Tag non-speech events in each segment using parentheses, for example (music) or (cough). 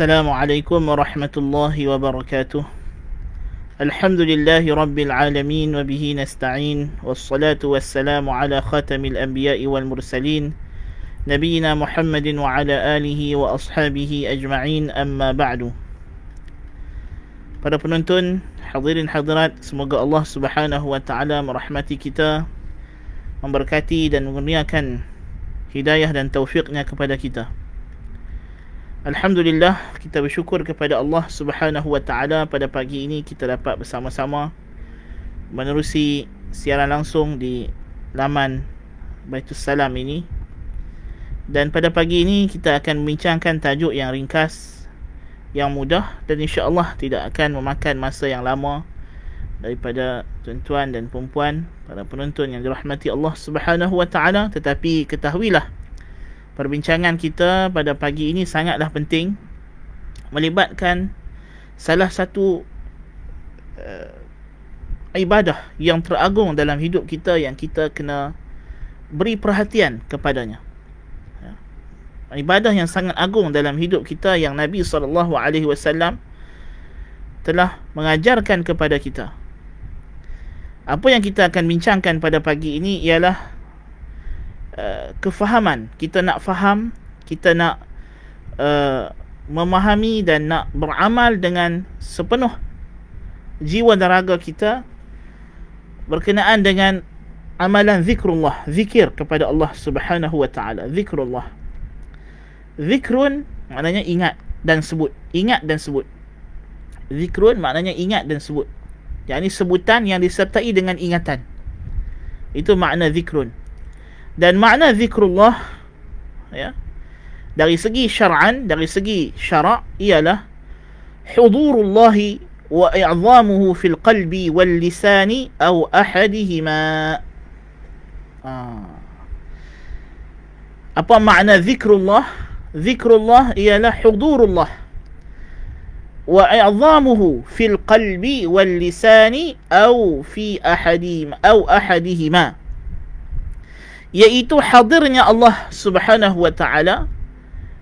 السلام عليكم ورحمة الله وبركاته الحمد لله رب العالمين وبه نستعين والصلاة والسلام على خاتم الأنبياء والمرسلين نبينا محمد وعلى آله وأصحابه أجمعين أما بعد Para penonton, hadirin hadirat, semoga Allah Subhanahu wa taala merahmati kita, memberkati dan mengurniakan hidayah dan taufiknya kepada kita. Alhamdulillah kita bersyukur kepada Allah Subhanahu wa taala pada pagi ini kita dapat bersama-sama menerusi siaran langsung di laman Baitus Salam ini. Dan pada pagi ini kita akan membincangkan tajuk yang ringkas yang mudah dan insya-Allah tidak akan memakan masa yang lama daripada tuan-tuan dan puan-puan para penonton yang dirahmati Allah Subhanahu wa taala tetapi ketahuilah perbincangan kita pada pagi ini sangatlah penting. Melibatkan salah satu uh, ibadah yang teragung dalam hidup kita yang kita kena beri perhatian kepadanya. Ibadah yang sangat agung dalam hidup kita yang Nabi wasallam telah mengajarkan kepada kita. Apa yang kita akan bincangkan pada pagi ini ialah uh, kefahaman. Kita nak faham, kita nak uh, memahami dan nak beramal dengan sepenuh jiwa dan raga kita berkenaan dengan amalan zikrullah, zikir kepada Allah Subhanahu wa taala, zikrullah. Zikrun maknanya ingat dan sebut. Ingat dan sebut. Zikrun maknanya ingat dan sebut. Yang ini sebutan yang disertai dengan ingatan. Itu makna zikrun. Dan makna zikrullah ya, dari segi syar'an, dari segi syarak ialah hudurullah wa i'zamuhu fil qalbi wal lisani aw ahadihima. Ah. Apa makna zikrullah? Zikrullah ialah hudurullah wa i'zamuhu fil qalbi wal lisani aw fi ahadim aw ahadihima iaitu hadirnya Allah Subhanahu wa taala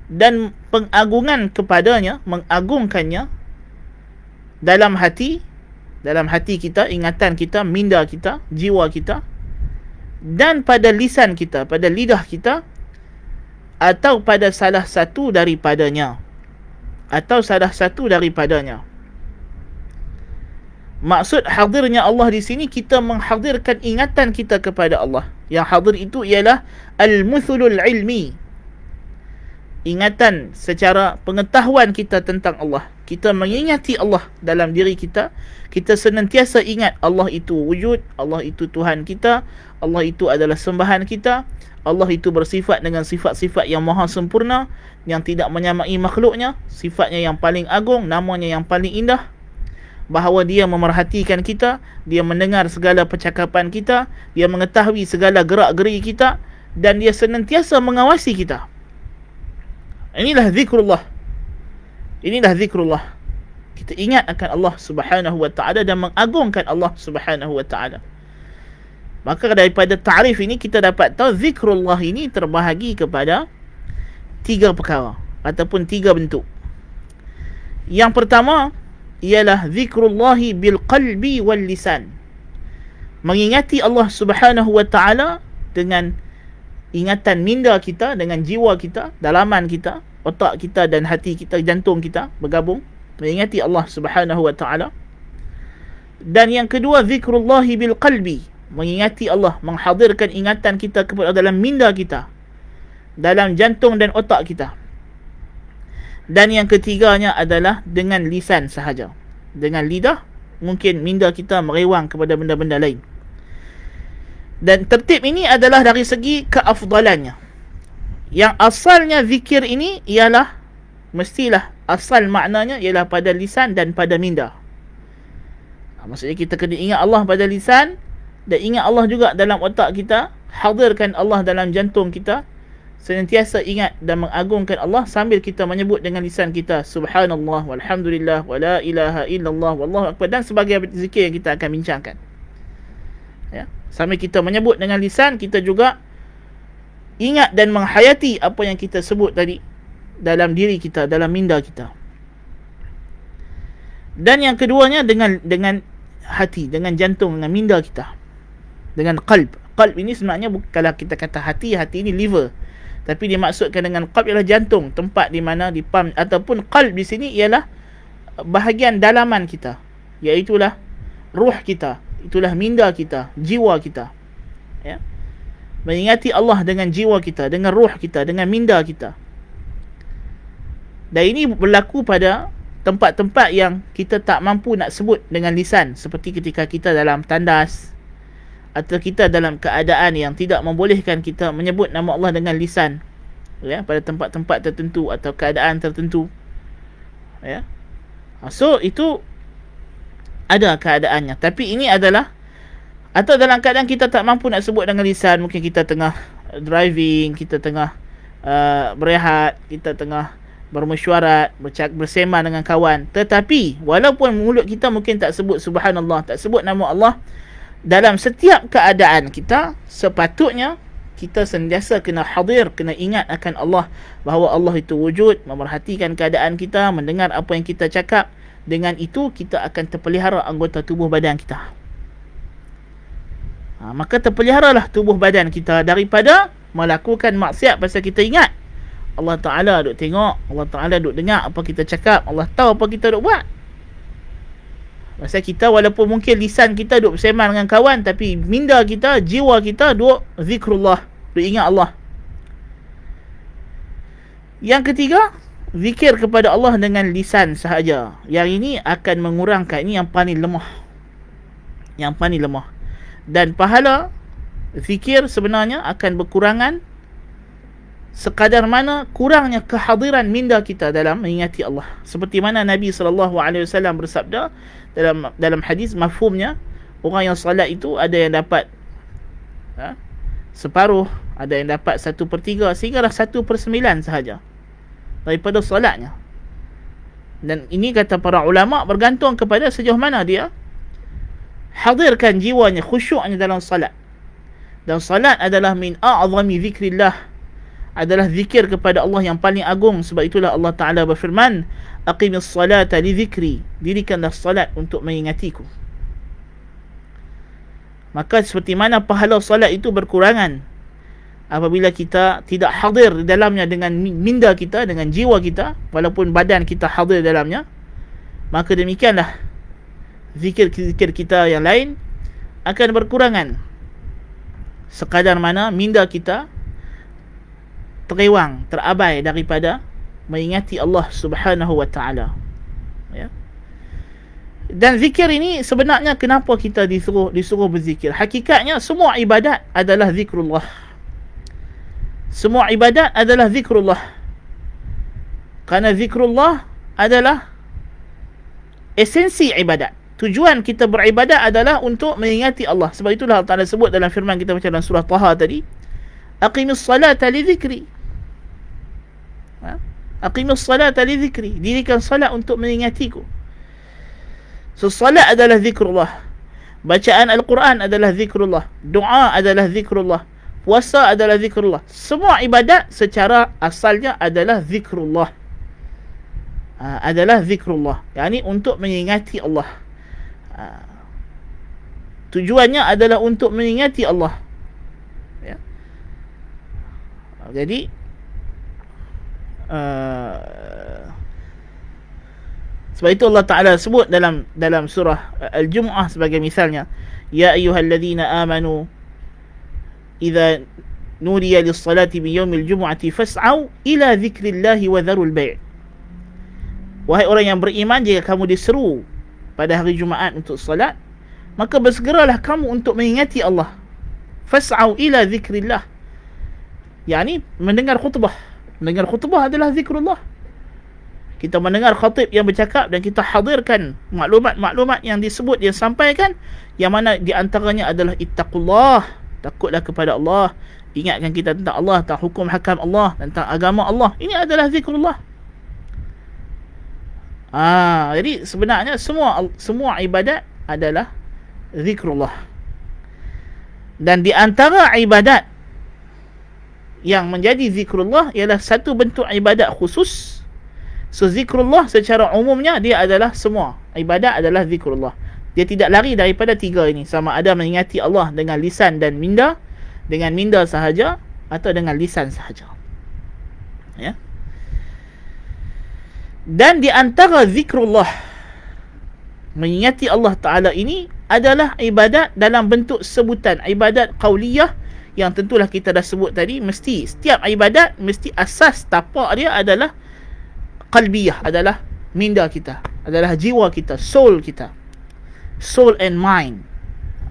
dan pengagungan kepadanya mengagungkannya dalam hati dalam hati kita ingatan kita minda kita jiwa kita dan pada lisan kita pada lidah kita atau pada salah satu daripadanya. Atau salah satu daripadanya maksud hadirnya Allah di sini kita menghadirkan ingatan kita kepada Allah. Yang hadir itu ialah al-muthulul ilmi. Ingatan secara pengetahuan kita tentang Allah. Kita mengingati Allah dalam diri kita. Kita senantiasa ingat Allah itu wujud Allah itu Tuhan kita Allah itu adalah sembahan kita Allah itu bersifat dengan sifat-sifat yang maha sempurna yang tidak menyamai makhluknya sifatnya yang paling agung namanya yang paling indah bahawa dia memerhatikan kita dia mendengar segala percakapan kita dia mengetahui segala gerak-geri kita dan dia senantiasa mengawasi kita. Inilah zikrullah. Inilah zikrullah. Kita ingat akan Allah Subhanahu wa taala dan mengagungkan Allah Subhanahu wa taala. Maka daripada ta'rif ini kita dapat tahu zikrullah ini terbahagi kepada tiga perkara ataupun tiga bentuk. Yang pertama ialah zikrullah bil qalbi wal lisan. Mengingati Allah Subhanahu wa taala dengan ingatan minda kita dengan jiwa kita, dalaman kita, otak kita dan hati kita, jantung kita bergabung mengingati Allah Subhanahu wa taala. Dan yang kedua zikrullah bil qalbi mengingati Allah, menghadirkan ingatan kita kepada dalam minda kita, dalam jantung dan otak kita. Dan yang ketiganya adalah dengan lisan sahaja. Dengan lidah, mungkin minda kita merewang kepada benda-benda lain. Dan tertib ini adalah dari segi keafdalannya. Yang asalnya zikir ini ialah, mestilah asal maknanya ialah pada lisan dan pada minda. Maksudnya kita kena ingat Allah pada lisan, dan ingat Allah juga dalam otak kita hadirkan Allah dalam jantung kita senantiasa ingat dan mengagungkan Allah sambil kita menyebut dengan lisan kita subhanallah walhamdulillah wala ilaha illallah wallahu akbar dan sebagai zikir yang kita akan bincangkan ya sambil kita menyebut dengan lisan kita juga ingat dan menghayati apa yang kita sebut tadi dalam diri kita dalam minda kita Dan yang keduanya dengan dengan hati, dengan jantung, dengan minda kita. Dengan qalb. Qalb ini sebenarnya kalau kita kata hati, hati ini liver. Tapi dimaksudkan dengan qalb ialah jantung, tempat di mana dipam ataupun qalb di sini ialah bahagian dalaman kita. Iaitulah ruh kita, itulah minda kita, jiwa kita. Ya. Mengingati Allah dengan jiwa kita, dengan ruh kita, dengan minda kita. Dan ini berlaku pada tempat-tempat yang kita tak mampu nak sebut dengan lisan seperti ketika kita dalam tandas atau kita dalam keadaan yang tidak membolehkan kita menyebut nama Allah dengan lisan. Ya pada tempat-tempat tertentu atau keadaan tertentu. Ya. So itu ada keadaannya. Tapi ini adalah atau dalam keadaan kita tak mampu nak sebut dengan lisan mungkin kita tengah driving kita tengah uh, berehat kita tengah bermesyuarat, bercak, bersembang dengan kawan. Tetapi, walaupun mulut kita mungkin tak sebut subhanallah, tak sebut nama Allah, dalam setiap keadaan kita, sepatutnya kita sentiasa kena hadir, kena ingat akan Allah bahawa Allah itu wujud, memerhatikan keadaan kita, mendengar apa yang kita cakap. Dengan itu, kita akan terpelihara anggota tubuh badan kita. Ha, maka terpeliharalah tubuh badan kita daripada melakukan maksiat pasal kita ingat Allah Ta'ala duk tengok Allah Ta'ala duk dengar apa kita cakap Allah tahu apa kita duk buat Masa kita walaupun mungkin lisan kita duk bersembang dengan kawan Tapi minda kita, jiwa kita duk zikrullah Duk ingat Allah. Yang ketiga Zikir kepada Allah dengan lisan sahaja. Yang ini akan mengurangkan Ini yang paling lemah. Yang paling lemah. Dan pahala Zikir sebenarnya akan berkurangan sekadar mana kurangnya kehadiran minda kita dalam mengingati Allah. Seperti mana Nabi wasallam bersabda dalam dalam hadis mafhumnya orang yang salat itu ada yang dapat ha, separuh, ada yang dapat satu per tiga sehinggalah satu per sembilan sahaja daripada salatnya. Dan ini kata para ulama bergantung kepada sejauh mana dia hadirkan jiwanya, khusyuknya dalam salat. Dan salat adalah min a'zami zikrillah adalah zikir kepada Allah yang paling agung. Sebab itulah Allah Taala berfirman aqimis salata li zikri. Dirikanlah salat untuk mengingatiku. Maka seperti mana pahala salat itu berkurangan? Apabila kita tidak hadir di dalamnya dengan minda kita dengan jiwa kita walaupun badan kita hadir dalamnya maka demikianlah zikir-zikir kita yang lain akan berkurangan. Sekadar mana minda kita terlewang, terabai daripada mengingati Allah Subhanahu wa taala. Ya. Dan zikir ini sebenarnya kenapa kita disuruh disuruh berzikir? Hakikatnya semua ibadat adalah zikrullah. Semua ibadat adalah zikrullah. Karena zikrullah adalah esensi ibadat. Tujuan kita beribadat adalah untuk mengingati Allah. Sebab itulah Allah Ta'ala sebut dalam firman kita macam dalam surah Taha tadi. Aqimus salata li zikri. Ha? Aqimus salata li zikri. Dirikan salat untuk mengingatiku. So salat adalah zikrullah. Bacaan Al-Quran adalah zikrullah. Doa adalah zikrullah. Puasa adalah zikrullah. Semua ibadat secara asalnya adalah zikrullah. Ha, adalah zikrullah. Yani untuk mengingati Allah. Ha. Tujuannya adalah untuk mengingati Allah. Ya. Jadi Uh, sebab itu Allah Taala sebut dalam dalam surah Al-Jumu'ah sebagai misalnya ya ayyuhalladzina amanu idza nudiya lis-salati bi yaumil jumu'ati fas'au ila dzikrillahi wa dharul bai' Wahai orang yang beriman jika kamu diseru pada hari Jumaat untuk salat maka bersegeralah kamu untuk mengingati Allah. Fas'au ila dzikrillah yakni mendengar khutbah Mendengar khutbah adalah zikrullah. Kita mendengar khatib yang bercakap dan kita hadirkan maklumat-maklumat yang disebut, yang sampaikan. Yang mana di antaranya adalah ittaqullah. Takutlah kepada Allah. Ingatkan kita tentang Allah, tentang hukum hakam Allah, tentang agama Allah. Ini adalah zikrullah. Ah, jadi sebenarnya semua semua ibadat adalah zikrullah. Dan di antara ibadat yang menjadi zikrullah ialah satu bentuk ibadat khusus So zikrullah secara umumnya dia adalah semua. Ibadat adalah zikrullah. Dia tidak lari daripada tiga ini. Sama ada mengingati Allah dengan lisan dan minda. Dengan minda sahaja. Atau dengan lisan sahaja. Ya. Dan di antara zikrullah. Mengingati Allah Ta'ala ini. Adalah ibadat dalam bentuk sebutan. Ibadat qawliyah. Yang tentulah kita dah sebut tadi. Mesti setiap ibadat. Mesti asas tapak dia adalah qalbiyah adalah minda kita adalah jiwa kita soul kita. Soul and mind.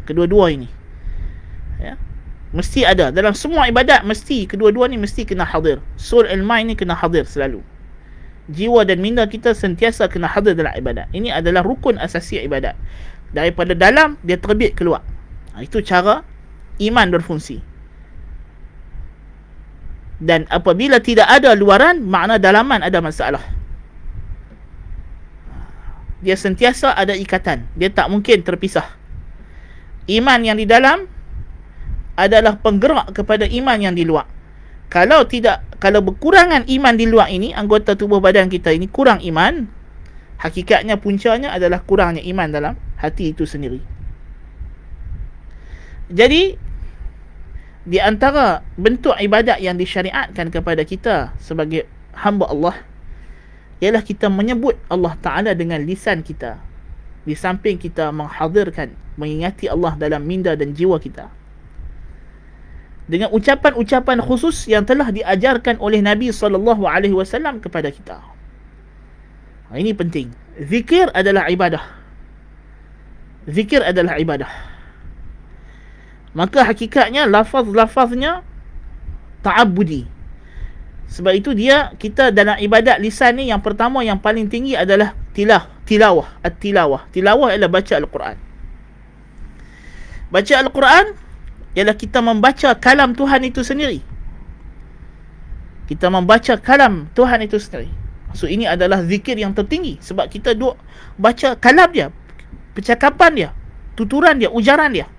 Kedua-dua ini. Ya. Mesti ada. Dalam semua ibadat mesti kedua-dua ni mesti kena hadir. Soul and mind ni kena hadir selalu. Jiwa dan minda kita sentiasa kena hadir dalam ibadat. Ini adalah rukun asasi ibadat. Daripada dalam dia terbit keluar. Ha, itu cara iman berfungsi dan apabila tidak ada luaran makna dalaman ada masalah. Dia sentiasa ada ikatan. Dia tak mungkin terpisah. Iman yang di dalam adalah penggerak kepada iman yang di luar. Kalau tidak kalau berkurangan iman di luar ini anggota tubuh badan kita ini kurang iman hakikatnya puncanya adalah kurangnya iman dalam hati itu sendiri. Jadi di antara bentuk ibadat yang disyariatkan kepada kita sebagai hamba Allah ialah kita menyebut Allah Ta'ala dengan lisan kita. Di samping kita menghadirkan mengingati Allah dalam minda dan jiwa kita. Dengan ucapan-ucapan khusus yang telah diajarkan oleh Nabi SAW kepada kita. Ini penting. Zikir adalah ibadah. Zikir adalah ibadah maka hakikatnya lafaz-lafaznya ta'abbudi. Sebab itu dia kita dalam ibadat lisan ni yang pertama yang paling tinggi adalah tilah tilawah. At-tilawah. Tilawah ialah baca al-Quran. Baca al-Quran ialah kita membaca kalam Tuhan itu sendiri. Kita membaca kalam Tuhan itu sendiri. So ini adalah zikir yang tertinggi. Sebab kita duk baca kalam dia percakapan dia tuturan dia ujaran dia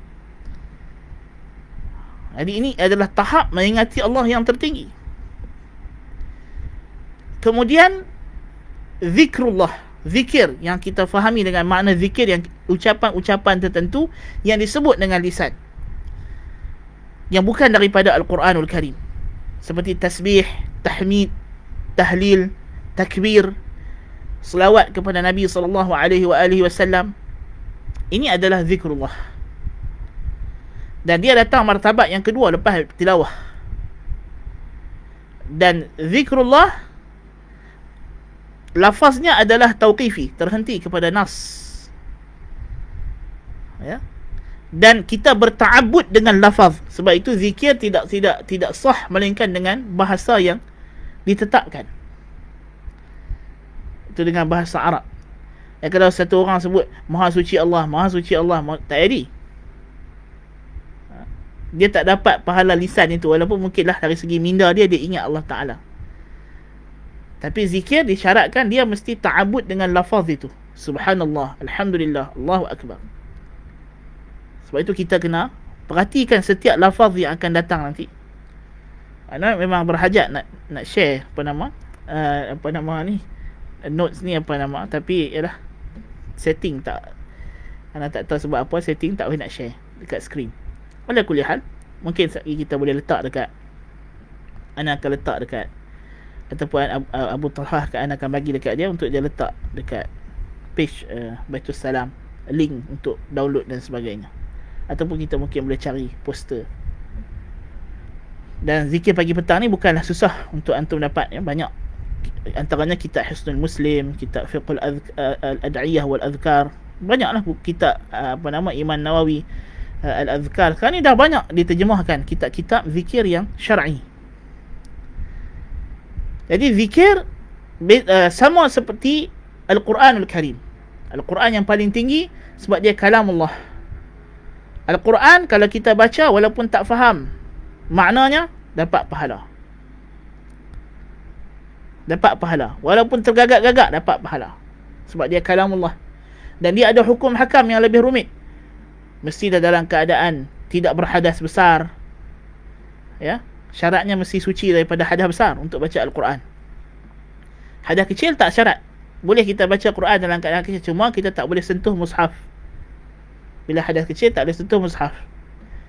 jadi ini adalah tahap mengingati Allah yang tertinggi. Kemudian zikrullah, zikir yang kita fahami dengan makna zikir yang ucapan-ucapan tertentu yang disebut dengan lisan. Yang bukan daripada Al-Quranul Karim. Seperti tasbih, tahmid, tahlil, takbir, selawat kepada Nabi sallallahu alaihi wasallam. Ini adalah zikrullah dan dia datang martabat yang kedua lepas tilawah. Dan zikrullah lafaznya adalah tauqifi terhenti kepada nas. Ya? Dan kita bertaabud dengan lafaz. Sebab itu zikir tidak tidak tidak sah melainkan dengan bahasa yang ditetapkan. Itu dengan bahasa Arab. Ya kalau satu orang sebut maha suci Allah maha suci Allah tak jadi dia tak dapat pahala lisan itu walaupun mungkinlah dari segi minda dia dia ingat Allah Taala. Tapi zikir disyaratkan dia mesti ta'abud dengan lafaz itu. Subhanallah, alhamdulillah, Allahu akbar. Sebab itu kita kena perhatikan setiap lafaz yang akan datang nanti. Ana memang berhajat nak nak share apa nama? Uh, apa nama ni? Notes ni apa nama? Tapi yalah setting tak Ana tak tahu sebab apa setting tak boleh nak share dekat screen. Oleh kuliah hal Mungkin kita boleh letak dekat Ana akan letak dekat Ataupun Abu Talhah Ana akan bagi dekat dia Untuk dia letak dekat Page uh, Baitul Salam Link untuk download dan sebagainya. Ataupun kita mungkin boleh cari poster. Dan zikir pagi petang ni Bukanlah susah Untuk antum dapat ya. Banyak Antaranya kitab Husnul Muslim Kitab Fiqhul Ad'iyah wal Azkar Banyaklah kitab uh, Apa nama Iman Nawawi uh, Al-Azkar Sekarang ni dah banyak diterjemahkan Kitab-kitab zikir yang syar'i. Jadi zikir uh, Sama seperti Al-Quranul Karim. Al-Quran yang paling tinggi Sebab dia kalam Allah Al-Quran kalau kita baca Walaupun tak faham Maknanya Dapat pahala. Dapat pahala. Walaupun tergagak-gagak Dapat pahala. Sebab dia kalam Allah Dan dia ada hukum hakam yang lebih rumit mesti dah dalam keadaan tidak berhadas besar ya syaratnya mesti suci daripada hadas besar untuk baca al-Quran Hadas kecil tak syarat. Boleh kita baca Quran dalam keadaan kecil. Cuma kita tak boleh sentuh mushaf. Bila hadas kecil tak boleh sentuh mushaf.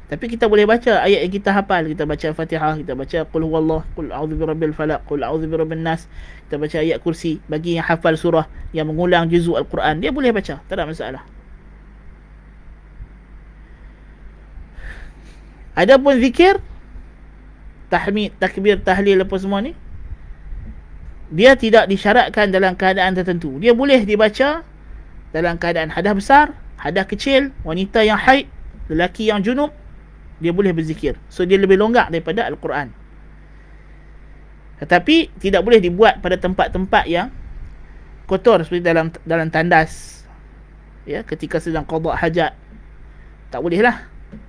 Tapi kita boleh baca ayat yang kita hafal. Kita baca Fatihah, kita baca Qul huwallah, Qul a'udzu birabbil falaq, Qul a'udzu birabbin nas. Kita baca ayat kursi bagi yang hafal surah yang mengulang juzuk Al-Quran, dia boleh baca, tak ada masalah. Adapun zikir tahmid, takbir, tahlil apa semua ni dia tidak disyaratkan dalam keadaan tertentu. Dia boleh dibaca dalam keadaan hadas besar, hadas kecil, wanita yang haid, lelaki yang junub, dia boleh berzikir. So dia lebih longgar daripada Al-Quran. Tetapi tidak boleh dibuat pada tempat-tempat yang kotor seperti dalam dalam tandas. Ya, ketika sedang qada hajat. Tak boleh lah.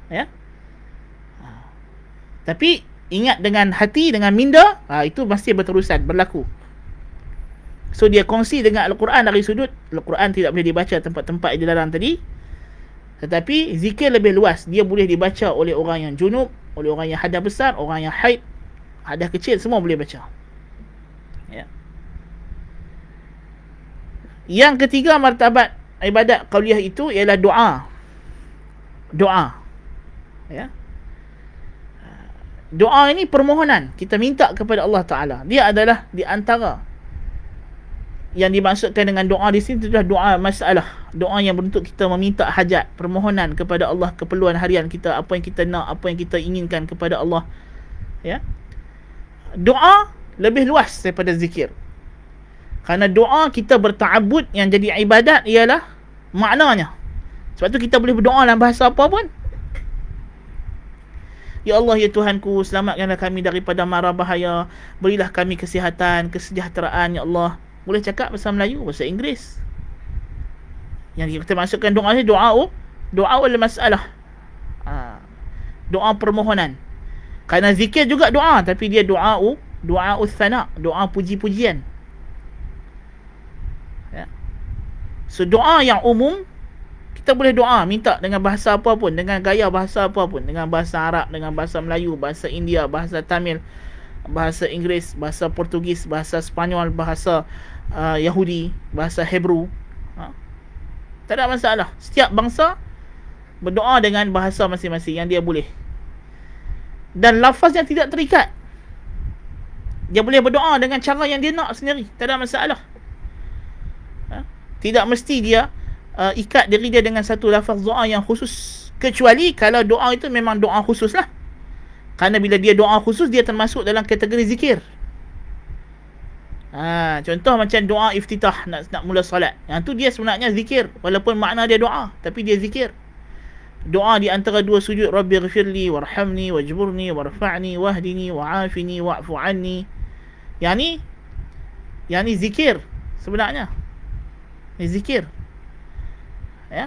Ya. Tapi ingat dengan hati dengan minda, ha, itu masih berterusan berlaku. So dia kongsi dengan Al-Quran dari sudut Al-Quran tidak boleh dibaca tempat-tempat yang dilarang tadi tetapi zikir lebih luas. Dia boleh dibaca oleh orang yang junub, oleh orang yang hadas besar, orang yang haid, hadas kecil, semua boleh baca. Ya. Yang ketiga martabat ibadat qauliyah itu ialah doa. Doa. Ya. Doa ini permohonan. Kita minta kepada Allah Ta'ala. Dia adalah di antara yang dimaksudkan dengan doa di sini adalah doa masalah. Doa yang bentuk kita meminta hajat permohonan kepada Allah keperluan harian kita apa yang kita nak apa yang kita inginkan kepada Allah. Ya? Doa lebih luas daripada zikir. Kerana doa kita berta'abbud yang jadi ibadat ialah maknanya. Sebab tu kita boleh berdoa dalam bahasa apa pun Ya Allah ya Tuhanku selamatkanlah kami daripada mara bahaya berilah kami kesihatan kesejahteraan ya Allah boleh cakap bahasa Melayu, bahasa Inggeris. Yang kita masukkan doa ni doa doa oleh masalah. Ha. Doa permohonan. Kerana zikir juga doa tapi dia doa doa usana, doa puji-pujian. Ya. So doa yang umum kita boleh doa minta dengan bahasa apa pun, dengan gaya bahasa apa pun, dengan bahasa Arab, dengan bahasa Melayu, bahasa India, bahasa Tamil, bahasa Inggeris, bahasa Portugis, bahasa Spanyol, bahasa uh, Yahudi, bahasa Hebrew. Ha? Tak ada masalah. Setiap bangsa berdoa dengan bahasa masing-masing yang dia boleh. Dan lafaz yang tidak terikat. Dia boleh berdoa dengan cara yang dia nak sendiri. Tak ada masalah. Ha? Tidak mesti dia uh, ikat diri dia dengan satu lafaz doa yang khusus. Kecuali kalau doa itu memang doa khusus lah. Kerana bila dia doa khusus, dia termasuk dalam kategori zikir. Ha, contoh macam doa iftitah nak nak mula solat. Yang tu dia sebenarnya zikir walaupun makna dia doa tapi dia zikir. Doa di antara dua sujud Rabbi ghfirli warhamni wajburni warfa'ni wahdini wa'afini wa'fu anni. Yang ni yang ni zikir sebenarnya. Ni zikir. Ya.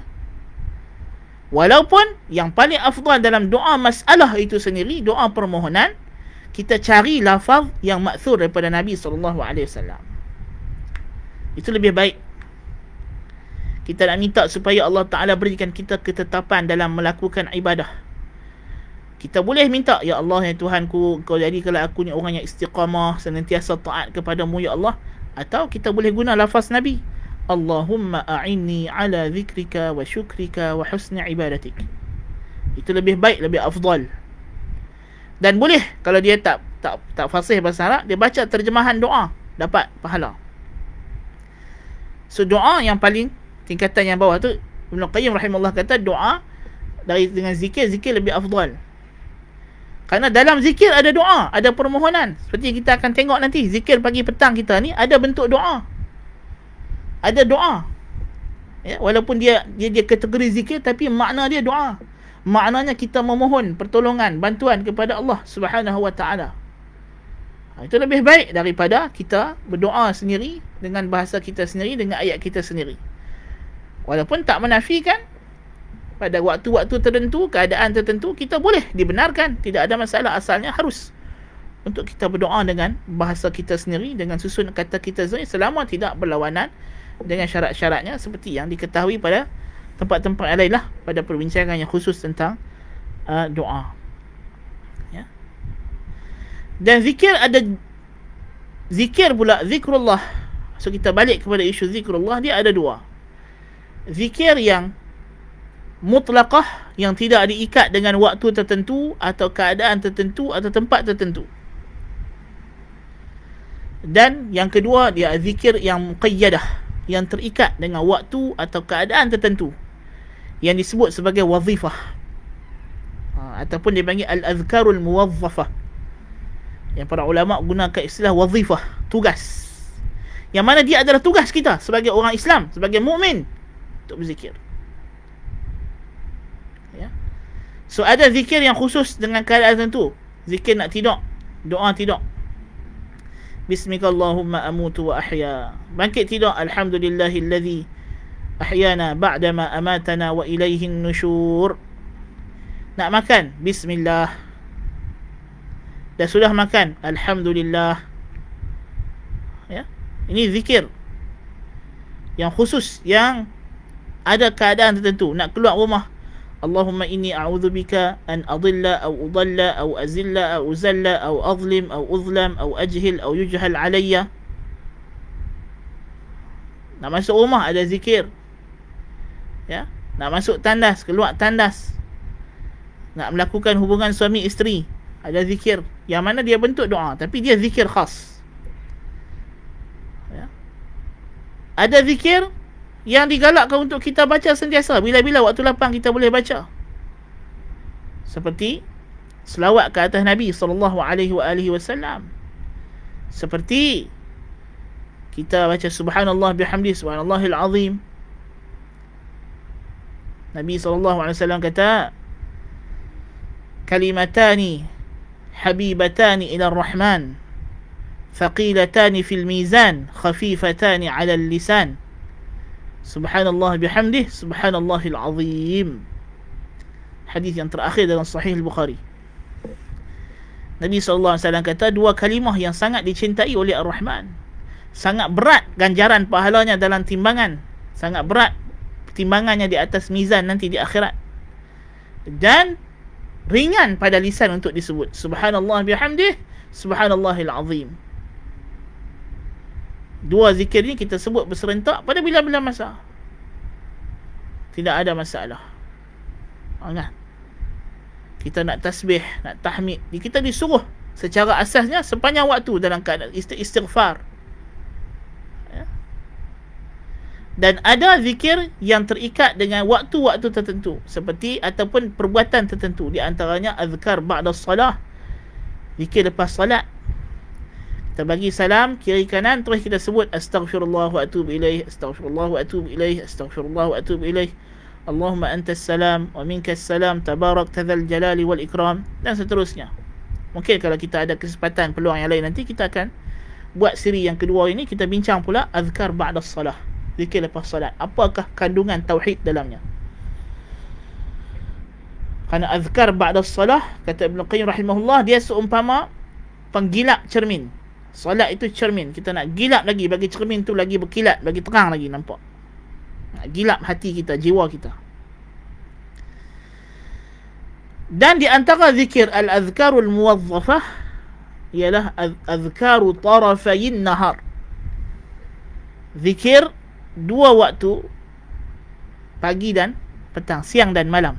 Walaupun yang paling afdal dalam doa masalah itu sendiri doa permohonan kita cari lafaz yang maksur daripada Nabi SAW. Itu lebih baik. Kita nak minta supaya Allah Ta'ala berikan kita ketetapan dalam melakukan ibadah. Kita boleh minta, Ya Allah, Ya Tuhanku, kau jadikanlah aku ni orang yang istiqamah, senantiasa taat kepadamu, Ya Allah. Atau kita boleh guna lafaz Nabi. Allahumma a'inni ala zikrika wa syukrika wa husni ibadatik. Itu lebih baik, lebih afdal. Dan boleh kalau dia tak tak tak fasih bahasa Arab dia baca terjemahan doa dapat pahala. So doa yang paling tingkatan yang bawah tu Ibn Qayyim rahimahullah kata doa dari dengan zikir zikir lebih afdal. Kerana dalam zikir ada doa ada permohonan. Seperti yang kita akan tengok nanti zikir pagi petang kita ni ada bentuk doa ada doa. Ya walaupun dia dia dia kategori zikir tapi makna dia doa. Maknanya kita memohon pertolongan bantuan kepada Allah Subhanahu wa taala. Ha, itu lebih baik daripada kita berdoa sendiri dengan bahasa kita sendiri dengan ayat kita sendiri. Walaupun tak menafikan pada waktu-waktu tertentu keadaan tertentu kita boleh dibenarkan. Tidak ada masalah asalnya harus untuk kita berdoa dengan bahasa kita sendiri dengan susun kata kita sendiri selama tidak berlawanan dengan syarat-syaratnya seperti yang diketahui pada tempat-tempat lain lah pada perbincangan yang khusus tentang uh, doa. Ya. Dan zikir ada zikir pula zikrullah So kita balik kepada isu zikrullah dia ada dua. Zikir yang mutlaqah yang tidak diikat dengan waktu tertentu atau keadaan tertentu atau tempat tertentu. Dan yang kedua dia zikir yang muqayyadah yang terikat dengan waktu atau keadaan tertentu yang disebut sebagai wazifah. Ha, ataupun dipanggil al-azkarul muwazzafah. Yang para ulama gunakan istilah wazifah, tugas. Yang mana dia adalah tugas kita sebagai orang Islam, sebagai mukmin untuk berzikir. Ya. So ada zikir yang khusus dengan keadaan tertentu. Zikir nak tidur, doa tidur. Bismillahirrahmanirrahim amutu wa ahya. Bangkit tidur alhamdulillahilladzi ahyana ba'dama amatana wa ilaihi nusyur. Nak makan bismillah. Dah sudah makan alhamdulillah. Ya. Ini zikir yang khusus yang ada keadaan tertentu nak keluar rumah Allahumma inni a'udzubika an adilla aw udalla aw azilla aw uzalla aw azlim aw uzlam aw ajhil aw yujhal alayya. Nak masuk rumah ada zikir. Ya, nak masuk tandas, keluar tandas. Nak melakukan hubungan suami isteri, ada zikir. Yang mana dia bentuk doa, tapi dia zikir khas. Ya. Ada zikir yang digalakkan untuk kita baca sentiasa. Bila-bila waktu lapang kita boleh baca. Seperti selawat ke atas Nabi sallallahu alaihi wasallam. Seperti kita baca subhanallah bihamdi subhanallahil azim. Nabi sallallahu alaihi wasallam kata kalimatani habibatani ila ar-rahman thaqilatani fil mizan khafifatani ala al-lisan. Subhanallah bihamdih Subhanallahil azim. Hadis yang terakhir dalam sahih Al-Bukhari. Nabi SAW kata Dua kalimah yang sangat dicintai oleh Ar-Rahman. Sangat berat ganjaran pahalanya dalam timbangan. Sangat berat timbangannya di atas mizan nanti di akhirat. Dan ringan pada lisan untuk disebut. Subhanallah bihamdih Subhanallahil azim dua zikir ni kita sebut berserentak pada bila-bila masa. Tidak ada masalah. Ingat. Kita nak tasbih, nak tahmid. Kita disuruh secara asasnya sepanjang waktu dalam keadaan istighfar. Ya. Dan ada zikir yang terikat dengan waktu-waktu tertentu. Seperti ataupun perbuatan tertentu. Di antaranya azkar ba'da salah. Zikir lepas salat kita bagi salam kiri kanan terus kita sebut astaghfirullah wa atubu ilaih astaghfirullah wa atubu ilaih astaghfirullah wa atubu ilaih. Allahumma antas salam wa minkas salam tabarak tadzal jalali wal ikram dan seterusnya. Mungkin kalau kita ada kesempatan peluang yang lain nanti kita akan buat siri yang kedua ini kita bincang pula azkar ba'da salah. Zikir lepas salat. Apakah kandungan tauhid dalamnya? Kerana azkar ba'da salah kata Ibn Qayyim rahimahullah dia seumpama penggilap cermin Solat itu cermin. Kita nak gilap lagi bagi cermin tu lagi berkilat, bagi terang lagi nampak. Nak gilap hati kita, jiwa kita. Dan di antara zikir al-azkarul muwazzafah ialah azkaru tarafayin nahar. Zikir dua waktu pagi dan petang, siang dan malam.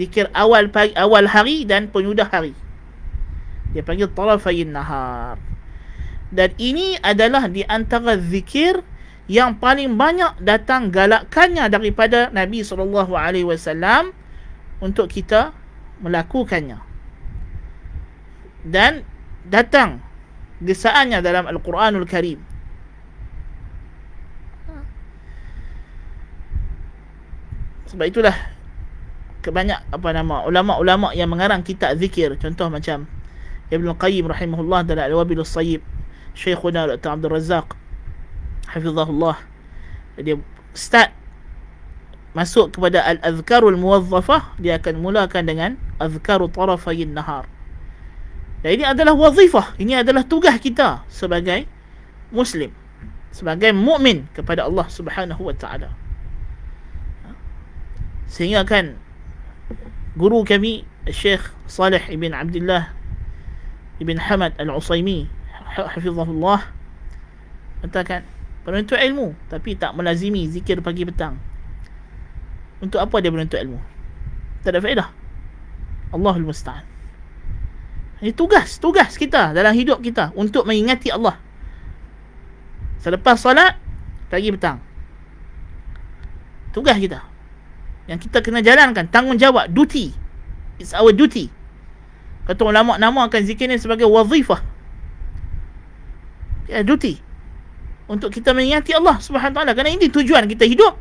Zikir awal pagi, awal hari dan penyudah hari. Dia panggil tarafayin nahar. Dan ini adalah di antara zikir yang paling banyak datang galakannya daripada Nabi SAW untuk kita melakukannya. Dan datang desaannya dalam Al-Quranul Karim. Sebab itulah kebanyak apa nama ulama-ulama yang mengarang kitab zikir contoh macam Ibn Qayyim rahimahullah dalam Al-Wabil Al-Sayyib Syekhuna Dr. Abdul Razak Hafizahullah Dia start Masuk kepada Al-Azkarul Muwazzafah Dia akan mulakan dengan Azkarul Tarafayin Nahar Dan ini adalah wazifah Ini adalah tugas kita sebagai Muslim Sebagai mukmin kepada Allah Subhanahu Wa Taala. Sehingga kan Guru kami Syekh Salih Ibn Abdullah Ibn Hamad Al-Usaimi Hafizahullah Betul kan? Penuntut ilmu tapi tak melazimi zikir pagi petang. Untuk apa dia menuntut ilmu? Tak ada faedah. Allahul musta'an. Ini tugas, tugas kita dalam hidup kita untuk mengingati Allah. Selepas solat pagi petang. Tugas kita. Yang kita kena jalankan tanggungjawab duty. It's our duty. Kata ulama namakan zikir ni sebagai wazifah. Ya, duty. Untuk kita mengingati Allah Subhanahu taala. Kerana ini tujuan kita hidup.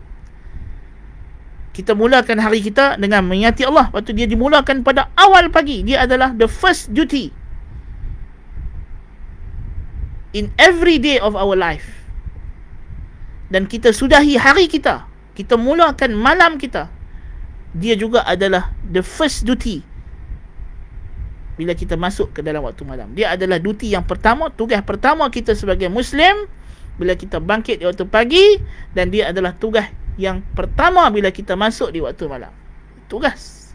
Kita mulakan hari kita dengan mengingati Allah. Lepas tu dia dimulakan pada awal pagi. Dia adalah the first duty. In every day of our life. Dan kita sudahi hari kita. Kita mulakan malam kita. Dia juga adalah the first duty bila kita masuk ke dalam waktu malam dia adalah duty yang pertama tugas pertama kita sebagai muslim bila kita bangkit di waktu pagi dan dia adalah tugas yang pertama bila kita masuk di waktu malam. Tugas.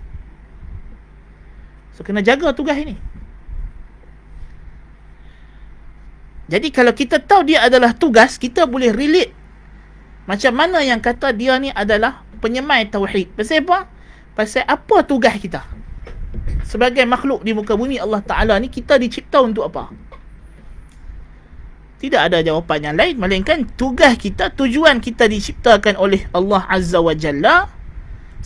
So kena jaga tugas ini. Jadi kalau kita tahu dia adalah tugas, kita boleh relate macam mana yang kata dia ni adalah penyemai tauhid. Pasal apa? Pasal apa tugas kita? Sebagai makhluk di muka bumi Allah Taala ni kita dicipta untuk apa? Tidak ada jawapan yang lain melainkan tugas kita, tujuan kita diciptakan oleh Allah Azza wa Jalla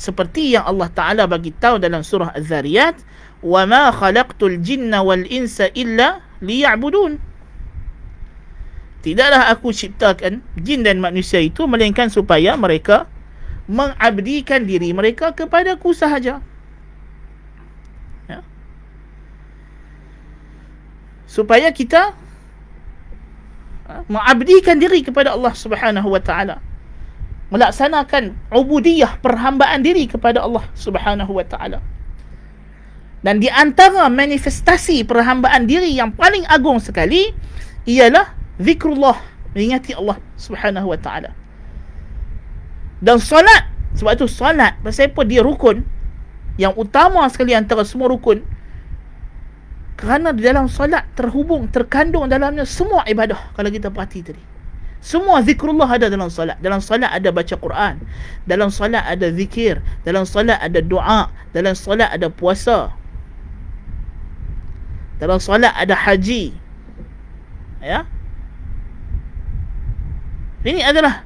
seperti yang Allah Taala bagi tahu dalam surah Az-Zariyat, "Wa ma khalaqtul jinna wal insa illa liya'budun." Tidaklah aku ciptakan jin dan manusia itu melainkan supaya mereka mengabdikan diri mereka kepadaku sahaja. Supaya kita Ha? mengabdikan diri kepada Allah Subhanahu wa taala. Melaksanakan ubudiyah perhambaan diri kepada Allah Subhanahu wa taala. Dan di antara manifestasi perhambaan diri yang paling agung sekali ialah zikrullah mengingati Allah Subhanahu wa taala. Dan solat sebab itu solat pasal apa? Dia rukun. Yang utama sekali antara semua rukun kerana di dalam solat terhubung, terkandung dalamnya semua ibadah kalau kita perhati tadi. Semua zikrullah ada dalam solat. Dalam solat ada baca Quran. Dalam solat ada zikir. Dalam solat ada doa. Dalam solat ada puasa. Dalam solat ada haji. Ya. Ini adalah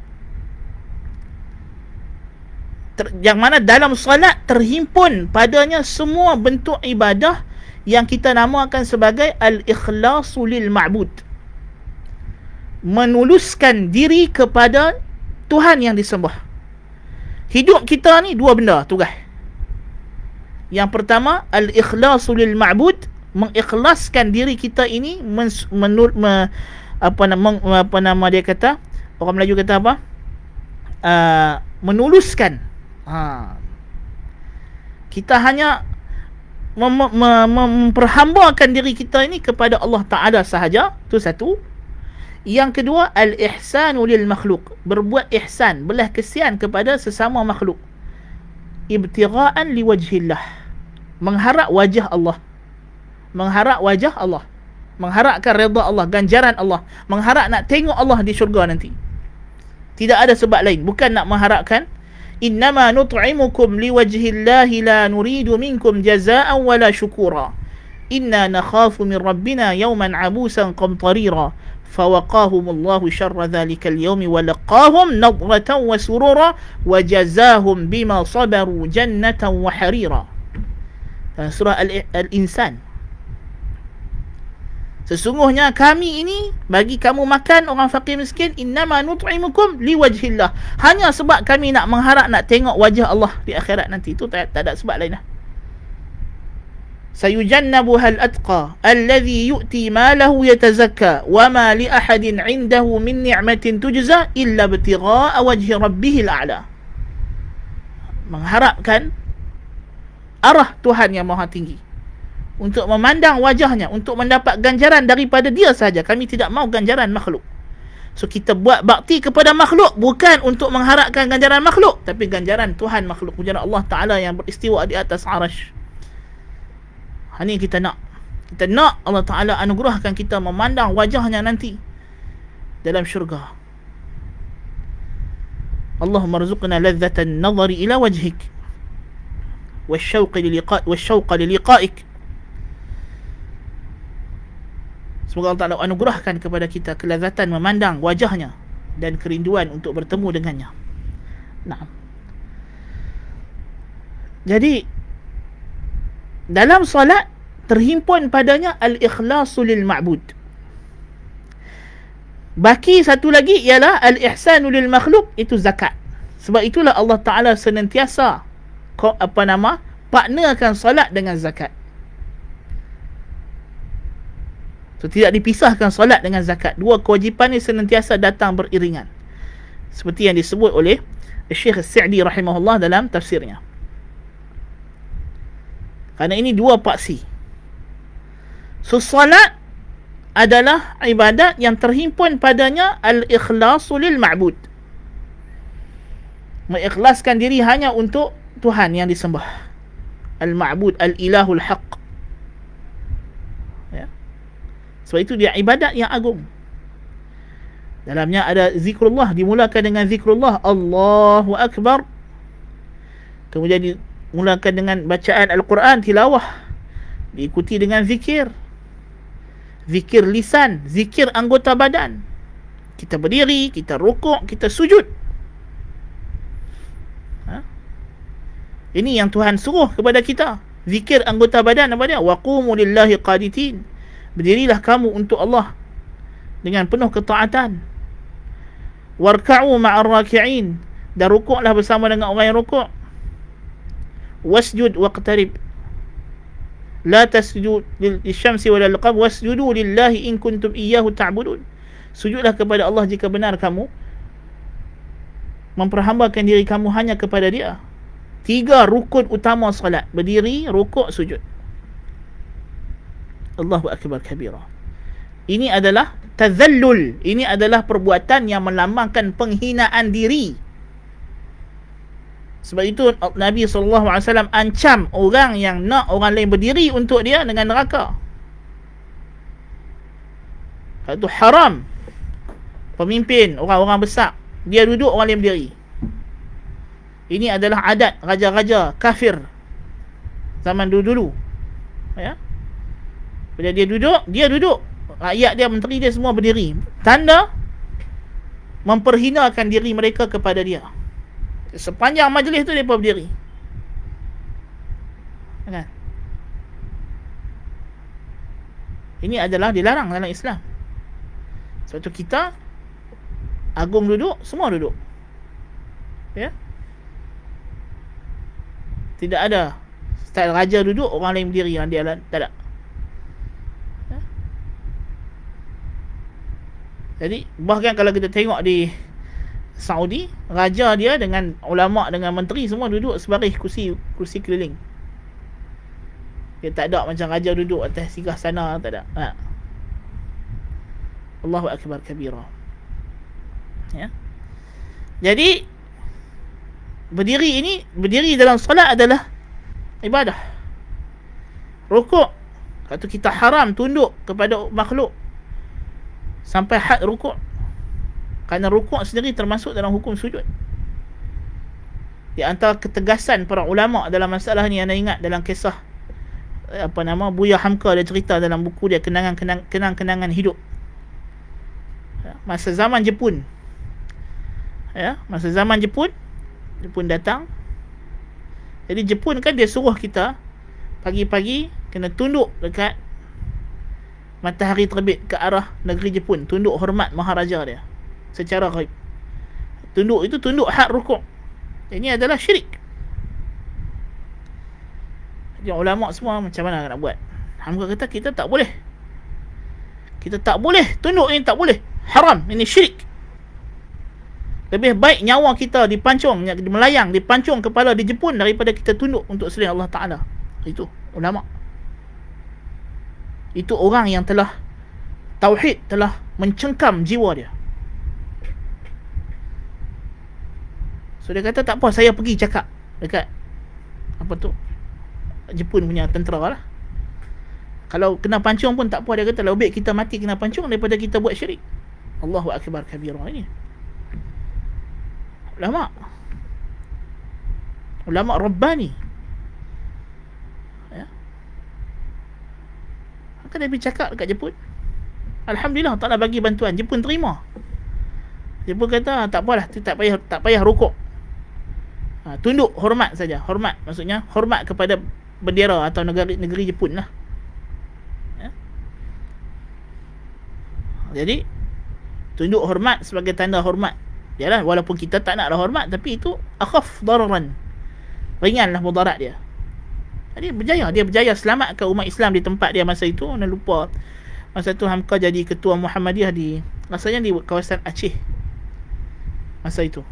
ter, yang mana dalam solat terhimpun padanya semua bentuk ibadah yang kita namakan sebagai al-ikhlasu lil ma'bud. Menuluskan diri kepada Tuhan yang disembah. Hidup kita ni dua benda tugas. Yang pertama al-ikhlasu lil ma'bud mengikhlaskan diri kita ini menul me, apa nama apa nama dia kata? Orang Melayu kata apa? Uh, menuluskan. Ha. kita hanya mem- mem- memperhambakan diri kita ini kepada Allah Ta'ala sahaja. Itu satu. Yang kedua al-ihsanu lil makhluk berbuat ihsan belah kesian kepada sesama makhluk ibtigha'an liwajhillah. Mengharap wajah Allah. Mengharap wajah Allah. Mengharapkan redha Allah ganjaran Allah. Mengharap nak tengok Allah di syurga nanti. Tidak ada sebab lain. Bukan nak mengharapkan إنما نطعمكم لوجه الله لا نريد منكم جزاء ولا شكورا. إنا نخاف من ربنا يوما عبوسا قمطريرا. فوقاهم الله شر ذلك اليوم ولقاهم نظرة وسرورا وجزاهم بما صبروا جنة وحريرا. سورة الإنسان. Sesungguhnya kami ini bagi kamu makan orang fakir miskin innama nut'imukum liwajhillah. Hanya sebab kami nak mengharap nak tengok wajah Allah di akhirat nanti. Itu tak, tak ada sebab lain lah. Sayujannabuha al-atqa alladhi yu'ti malahu yatazakka wa ma li ahadin 'indahu min ni'matin tujza illa ibtigha'a wajhi rabbih al-a'la. Mengharapkan arah Tuhan yang Maha Tinggi untuk memandang wajahnya untuk mendapat ganjaran daripada dia saja kami tidak mau ganjaran makhluk so kita buat bakti kepada makhluk bukan untuk mengharapkan ganjaran makhluk tapi ganjaran Tuhan makhluk ganjaran Allah Taala yang beristiwa di atas arash ini kita nak kita nak Allah Taala anugerahkan kita memandang wajahnya nanti dalam syurga Allahumma rzuqna ladzatan nazari ila wajhik والشوق للقاء والشوق للقائك Semoga Allah Ta'ala anugerahkan kepada kita kelazatan memandang wajahnya dan kerinduan untuk bertemu dengannya. Nah. Jadi dalam solat terhimpun padanya al-ikhlasu lil ma'bud. Baki satu lagi ialah al-ihsanu lil makhluk itu zakat. Sebab itulah Allah Taala senantiasa apa nama partnerkan solat dengan zakat. So, tidak dipisahkan solat dengan zakat. Dua kewajipan ini senantiasa datang beriringan. Seperti yang disebut oleh Syekh Sa'di rahimahullah dalam tafsirnya. Kerana ini dua paksi. So, solat adalah ibadat yang terhimpun padanya al-ikhlasu lil ma'bud. Mengikhlaskan diri hanya untuk Tuhan yang disembah. Al-ma'bud, al-ilahul haqq. Sebab itu dia ibadat yang agung. Dalamnya ada zikrullah dimulakan dengan zikrullah Allahu akbar. Kemudian dimulakan dengan bacaan al-Quran tilawah. Diikuti dengan zikir. Zikir lisan, zikir anggota badan. Kita berdiri, kita rukuk, kita sujud. Ha? Ini yang Tuhan suruh kepada kita. Zikir anggota badan apa dia? Waqumu lillahi qaditin. Berdirilah kamu untuk Allah dengan penuh ketaatan. Warka'u ma'ar raki'in dan rukuklah bersama dengan orang yang rukuk. Wasjud waqtarib. La tasjudu lisyamsi wala liqam wasjudu lillahi in kuntum iyyahu ta'budun. Sujudlah kepada Allah jika benar kamu memperhambakan diri kamu hanya kepada Dia. Tiga rukun utama solat. Berdiri, rukuk, sujud. Allahu akbar kabira. Ini adalah tazallul. Ini adalah perbuatan yang melambangkan penghinaan diri. Sebab itu Nabi SAW ancam orang yang nak orang lain berdiri untuk dia dengan neraka. Itu haram. Pemimpin, orang-orang besar. Dia duduk, orang lain berdiri. Ini adalah adat raja-raja kafir. Zaman dulu-dulu. Ya. Bila dia duduk, dia duduk. Rakyat dia, menteri dia semua berdiri. Tanda memperhinakan diri mereka kepada dia. Sepanjang majlis tu dia berdiri. Kan? Ini adalah dilarang dalam Islam. Sebab tu kita agung duduk, semua duduk. Ya? Tidak ada style raja duduk, orang lain berdiri yang dia tak ada. Jadi bahkan kalau kita tengok di Saudi, raja dia dengan ulama dengan menteri semua duduk sebaris kursi kursi keliling. Dia tak ada macam raja duduk atas singgah sana tak ada. Ha. Allahu akbar kabira. Ya. Jadi berdiri ini berdiri dalam solat adalah ibadah. Rukuk kata kita haram tunduk kepada makhluk sampai had rukuk kerana rukuk sendiri termasuk dalam hukum sujud. Di antara ketegasan para ulama dalam masalah ni anda ingat dalam kisah eh, apa nama Buya Hamka dia cerita dalam buku dia kenang-kenangan hidup. Ya, masa zaman Jepun. Ya masa zaman Jepun Jepun datang. Jadi Jepun kan dia suruh kita pagi-pagi kena tunduk dekat matahari terbit ke arah negeri Jepun. Tunduk hormat maharaja dia. Secara ghaib tunduk itu tunduk hak rukuk. Ini adalah syirik. Jadi ulama semua macam mana nak buat? Hamka kata kita tak boleh. Kita tak boleh. Tunduk ini tak boleh. Haram. Ini syirik. Lebih baik nyawa kita dipancung melayang dipancung kepala di Jepun daripada kita tunduk untuk selain Allah Ta'ala. Itu ulama itu orang yang telah tauhid telah mencengkam jiwa dia. So dia kata tak apa saya pergi cakap dekat apa tu Jepun punya tentera lah. Kalau kena pancung pun tak apa dia kata lebih kita mati kena pancung daripada kita buat syirik. Allahu akbar kabira ini ulama ulama rabbani ya maka Nabi cakap dekat Jepun Alhamdulillah tak nak bagi bantuan. Jepun terima. Jepun kata tak apalah tak payah tak payah rukuk ha, tunduk hormat saja. Hormat maksudnya hormat kepada bendera atau negeri negeri Jepun lah. Ya? jadi tunduk hormat sebagai tanda hormat. Yalah, walaupun kita tak nak hormat tapi itu akhaf dararan. Ringanlah mudarat dia jadi berjaya dia berjaya selamatkan umat Islam di tempat dia masa itu. Anda lupa masa tu Hamka jadi ketua Muhammadiyah di rasanya di kawasan Aceh. Masa itu.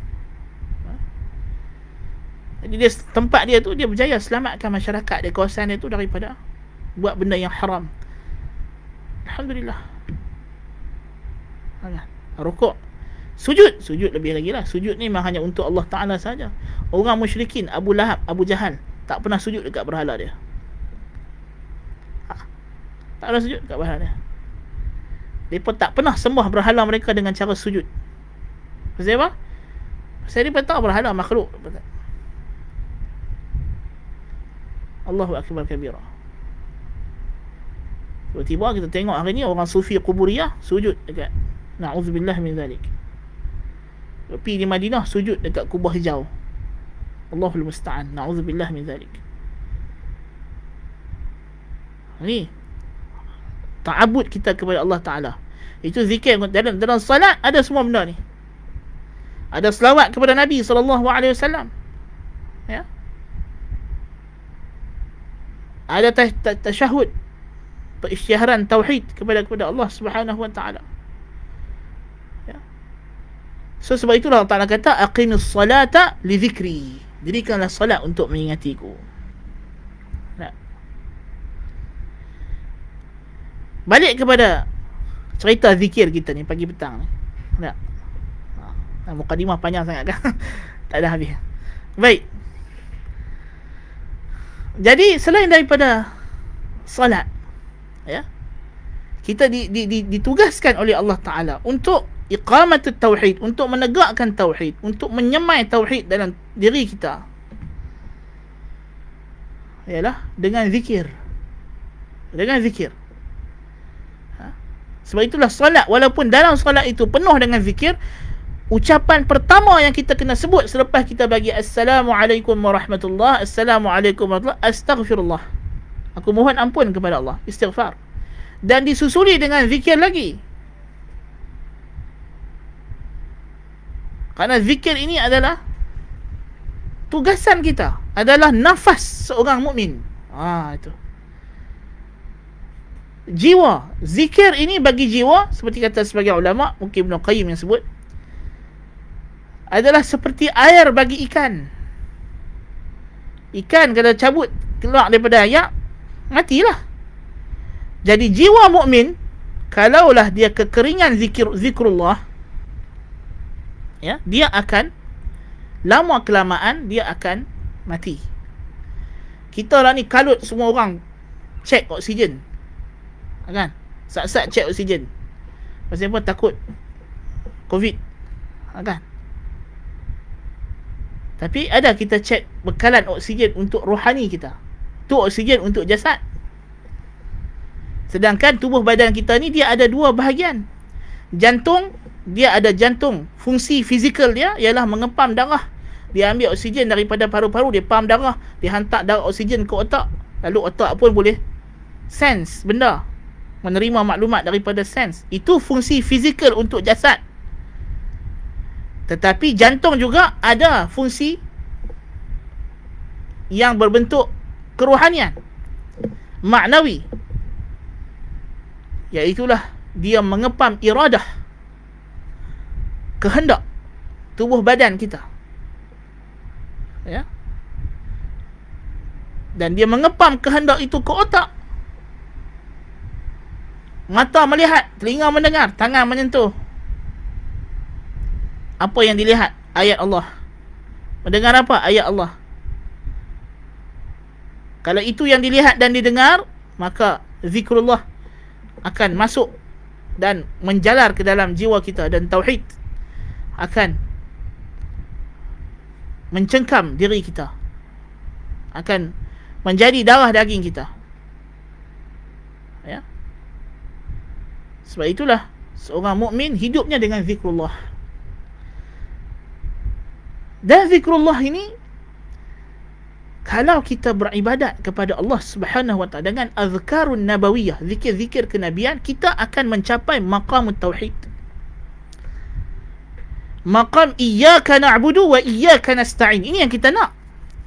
Jadi dia tempat dia tu dia berjaya selamatkan masyarakat di kawasan dia tu daripada buat benda yang haram. Alhamdulillah. Rukuk. Sujud, sujud lebih lagi lah. Sujud ni memang hanya untuk Allah Ta'ala saja. Orang musyrikin, Abu Lahab, Abu Jahal, tak pernah sujud dekat berhala dia. Ha. Tak pernah sujud dekat berhala dia. Mereka tak pernah sembah berhala mereka dengan cara sujud. Pasal apa? Pasal dia tahu berhala makhluk. Allahu Akbar Kabira. Tiba-tiba kita tengok hari ni orang sufi kuburiyah sujud dekat. Na'udzubillah min zalik. Pergi di Madinah sujud dekat kubah hijau. Allahul musta'an. Na'udzubillah min zalik. Ni ta'abud kita kepada Allah Taala. Itu zikir dalam dalam salat ada semua benda ni. Ada selawat kepada Nabi sallallahu wasallam. Ya. Ada tasyahud perisytiharan tauhid kepada kepada Allah Subhanahu wa taala. So sebab itulah Allah Ta'ala kata Aqimus salata li zikri Dirikanlah salat untuk mengingatiku. Nah. Balik kepada Cerita zikir kita ni Pagi petang ni. Nah. Nah, Mukadimah panjang sangat kan? (laughs) Tak ada habis. Baik. Jadi selain daripada Salat Ya kita di, di, di, ditugaskan oleh Allah Ta'ala untuk iqamat tauhid untuk menegakkan tauhid untuk menyemai tauhid dalam diri kita. Ialah dengan zikir. Dengan zikir. Ha? sebab itulah solat walaupun dalam solat itu penuh dengan zikir ucapan pertama yang kita kena sebut selepas kita bagi assalamualaikum warahmatullahi assalamualaikum warahmatullahi astaghfirullah. Aku mohon ampun kepada Allah. Istighfar. Dan disusuli dengan zikir lagi Kerana zikir ini adalah tugasan kita, adalah nafas seorang mukmin. Ha itu. Jiwa, zikir ini bagi jiwa seperti kata sebagai ulama, mungkin Ibn Qayyim yang sebut adalah seperti air bagi ikan. Ikan kalau cabut keluar daripada air, matilah. Jadi jiwa mukmin kalaulah dia kekeringan zikir zikrullah, ya dia akan lama kelamaan dia akan mati. Kita lah ni kalut semua orang cek oksigen. Kan? Sat-sat cek oksigen. Pasal apa? Takut covid. Kan? Tapi ada kita cek bekalan oksigen untuk rohani kita. Tu oksigen untuk jasad. Sedangkan tubuh badan kita ni dia ada dua bahagian. Jantung dia ada jantung. Fungsi fizikal dia ialah mengepam darah. Dia ambil oksigen daripada paru-paru dia pam darah. Dia hantar darah oksigen ke otak. Lalu otak pun boleh sense benda. Menerima maklumat daripada sense. Itu fungsi fizikal untuk jasad. Tetapi jantung juga ada fungsi yang berbentuk kerohanian. Maknawi. Iaitulah dia mengepam iradah kehendak tubuh badan kita. Ya. Dan dia mengepam kehendak itu ke otak. Mata melihat telinga mendengar tangan menyentuh. Apa yang dilihat? Ayat Allah. Mendengar apa? Ayat Allah. Kalau itu yang dilihat dan didengar maka zikrullah akan masuk dan menjalar ke dalam jiwa kita dan tauhid akan mencengkam diri kita. Akan menjadi darah daging kita. Ya. Sebab itulah seorang mukmin hidupnya dengan zikrullah. Dan zikrullah ini kalau kita beribadat kepada Allah Subhanahu wa taala dengan azkarun nabawiyah zikir-zikir kenabian kita akan mencapai maqam tauhid maqam iyyaka na'budu wa iyyaka nasta'in. Ini yang kita nak.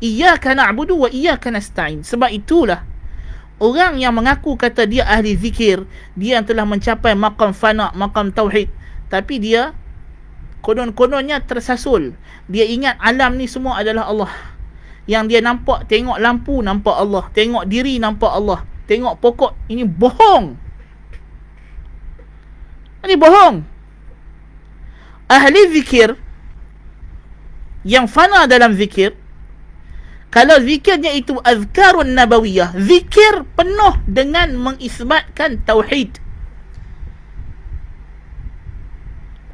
Iyyaka na'budu wa iyyaka nasta'in. Sebab itulah orang yang mengaku kata dia ahli zikir dia yang telah mencapai maqam fana maqam tauhid. Tapi dia konon-kononnya tersasul. Dia ingat alam ni semua adalah Allah. Yang dia nampak tengok lampu nampak Allah. Tengok diri nampak Allah. Tengok pokok ini bohong. Ini bohong ahli zikir yang fana dalam zikir kalau zikirnya itu azkarun nabawiyah zikir penuh dengan mengisbatkan tauhid.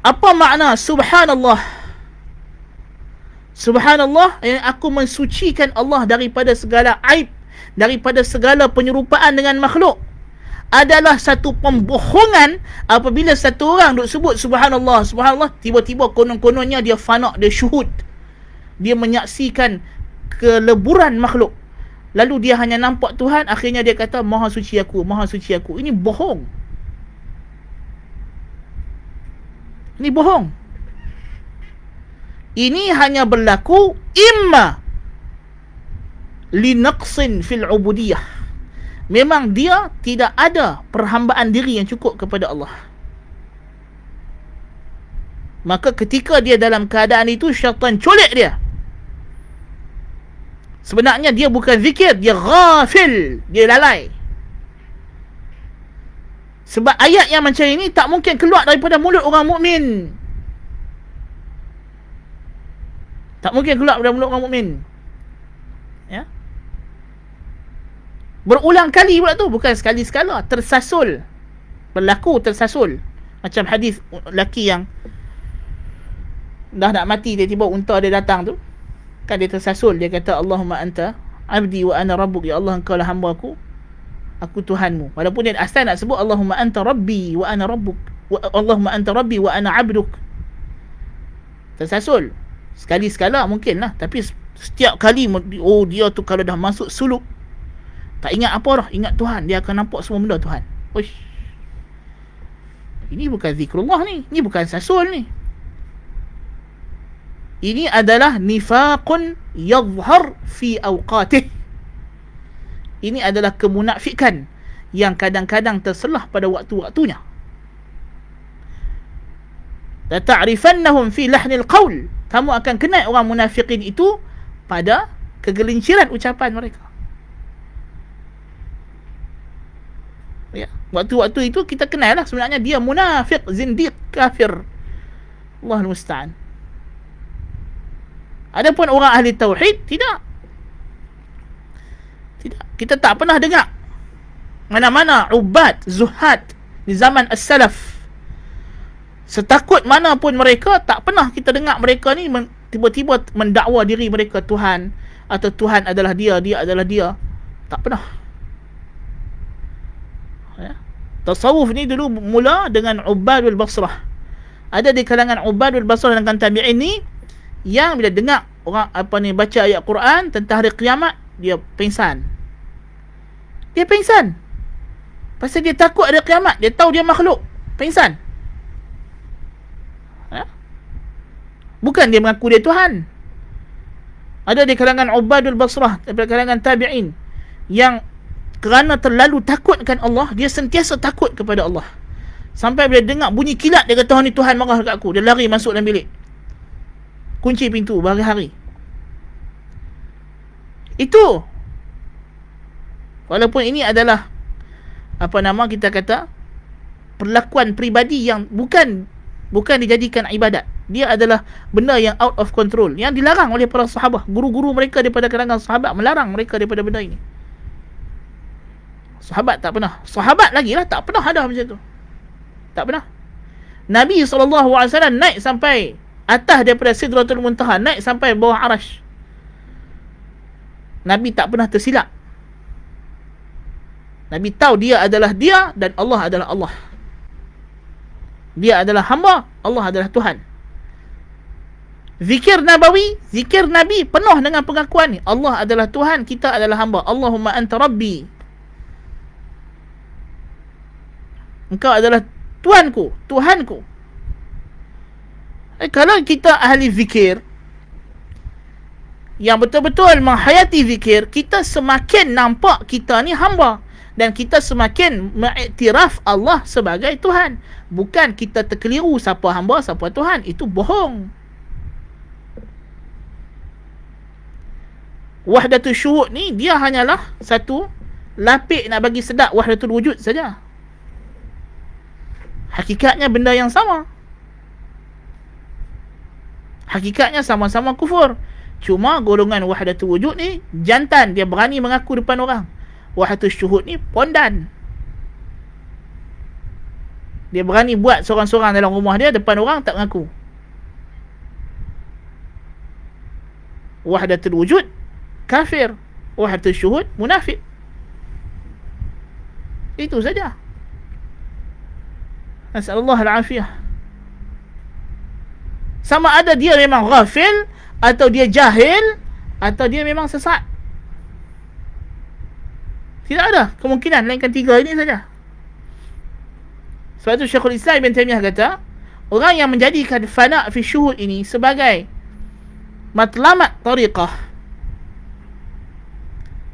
Apa makna subhanallah? Subhanallah yang aku mensucikan Allah daripada segala aib daripada segala penyerupaan dengan makhluk adalah satu pembohongan apabila satu orang duk sebut subhanallah subhanallah tiba-tiba konon-kononnya dia fana dia syuhud. Dia menyaksikan keleburan makhluk. Lalu dia hanya nampak Tuhan akhirnya dia kata maha suci aku maha suci aku. Ini bohong. Ini bohong. Ini hanya berlaku imma linaqsin fil ubudiyah memang dia tidak ada perhambaan diri yang cukup kepada Allah maka ketika dia dalam keadaan itu syaitan culik dia sebenarnya dia bukan zikir dia ghafil dia lalai sebab ayat yang macam ini tak mungkin keluar daripada mulut orang mukmin Tak mungkin keluar dari mulut orang mukmin. Ya. Berulang kali pula tu, bukan sekali sekala, tersasul. Berlaku tersasul. Macam hadis laki yang dah nak mati dia tiba unta dia datang tu. Kan dia tersasul, dia kata Allahumma anta abdi wa ana rabbuk ya Allah engkau lah hamba aku. Aku Tuhanmu. Walaupun dia asal nak sebut Allahumma anta rabbi wa ana rabbuk. Wa, Allahumma anta rabbi wa ana abduk. Tersasul. Sekali sekala mungkin lah Tapi setiap kali Oh dia tu kalau dah masuk suluk Tak ingat apa dah Ingat Tuhan. Dia akan nampak semua benda Tuhan. Uish. Ini bukan zikrullah ni. Ini bukan sasul ni. Ini adalah Nifaqun Yadhar Fi awqatih. Ini adalah kemunafikan Yang kadang-kadang terselah pada waktu-waktunya. La ta'rifannahum fi lahnil qawl kamu akan kenal orang munafikin itu pada kegelinciran ucapan mereka. Ya, waktu-waktu itu kita kenal lah sebenarnya dia munafik, zindiq, kafir. Allah musta'an. Adapun orang ahli tauhid tidak. Tidak. Kita tak pernah dengar mana-mana ubad, zuhad di zaman as-salaf setakut mana pun mereka tak pernah kita dengar mereka ni men, tiba-tiba mendakwa diri mereka Tuhan atau Tuhan adalah dia dia adalah dia tak pernah ya. tasawuf ni dulu mula dengan Ubadul Basrah. Ada di kalangan Ubadul Basrah dan tabi'in ni yang bila dengar orang apa ni baca ayat Quran tentang hari kiamat dia pingsan. Dia pingsan. Pasal dia takut ada kiamat dia tahu dia makhluk pingsan. Bukan dia mengaku dia Tuhan. Ada di kalangan Ubadul Basrah, di kalangan tabi'in yang kerana terlalu takutkan Allah, dia sentiasa takut kepada Allah. Sampai bila dengar bunyi kilat, dia kata, oh, ni Tuhan marah dekat aku. Dia lari masuk dalam bilik. Kunci pintu berhari-hari. Itu. Walaupun ini adalah apa nama kita kata perlakuan peribadi yang bukan bukan dijadikan ibadat dia adalah benda yang out of control yang dilarang oleh para sahabat guru-guru mereka daripada kalangan sahabat melarang mereka daripada benda ini sahabat tak pernah sahabat lagi lah tak pernah ada macam tu Tak pernah. Nabi SAW naik sampai atas daripada Sidratul Muntaha, naik sampai bawah arash. Nabi tak pernah tersilap. Nabi tahu dia adalah dia dan Allah adalah Allah. Dia adalah hamba, Allah adalah Tuhan. Zikir Nabawi, zikir Nabi penuh dengan pengakuan ni. Allah adalah Tuhan, kita adalah hamba. Allahumma anta rabbi. Engkau adalah Tuanku, Tuhanku. Eh, kalau kita ahli zikir, yang betul-betul menghayati zikir, kita semakin nampak kita ni hamba. Dan kita semakin mengiktiraf Allah sebagai Tuhan. Bukan kita terkeliru siapa hamba, siapa Tuhan. Itu bohong. wahdatul syuhud ni dia hanyalah satu lapik nak bagi sedap wahdatul wujud saja. Hakikatnya benda yang sama. Hakikatnya sama-sama kufur. Cuma golongan wahdatul wujud ni jantan dia berani mengaku depan orang. Wahdatul syuhud ni pondan. Dia berani buat seorang-seorang dalam rumah dia depan orang tak mengaku. Wahdatul wujud kafir wahdatul syuhud munafik itu saja nasallallahu alafiyah. Sama ada dia memang ghafil atau dia jahil atau dia memang sesat. Tidak ada kemungkinan lainkan tiga ini saja. Sebab itu Syekhul Islam Ibn Taymiyah kata orang yang menjadikan fana fi syuhud ini sebagai matlamat tariqah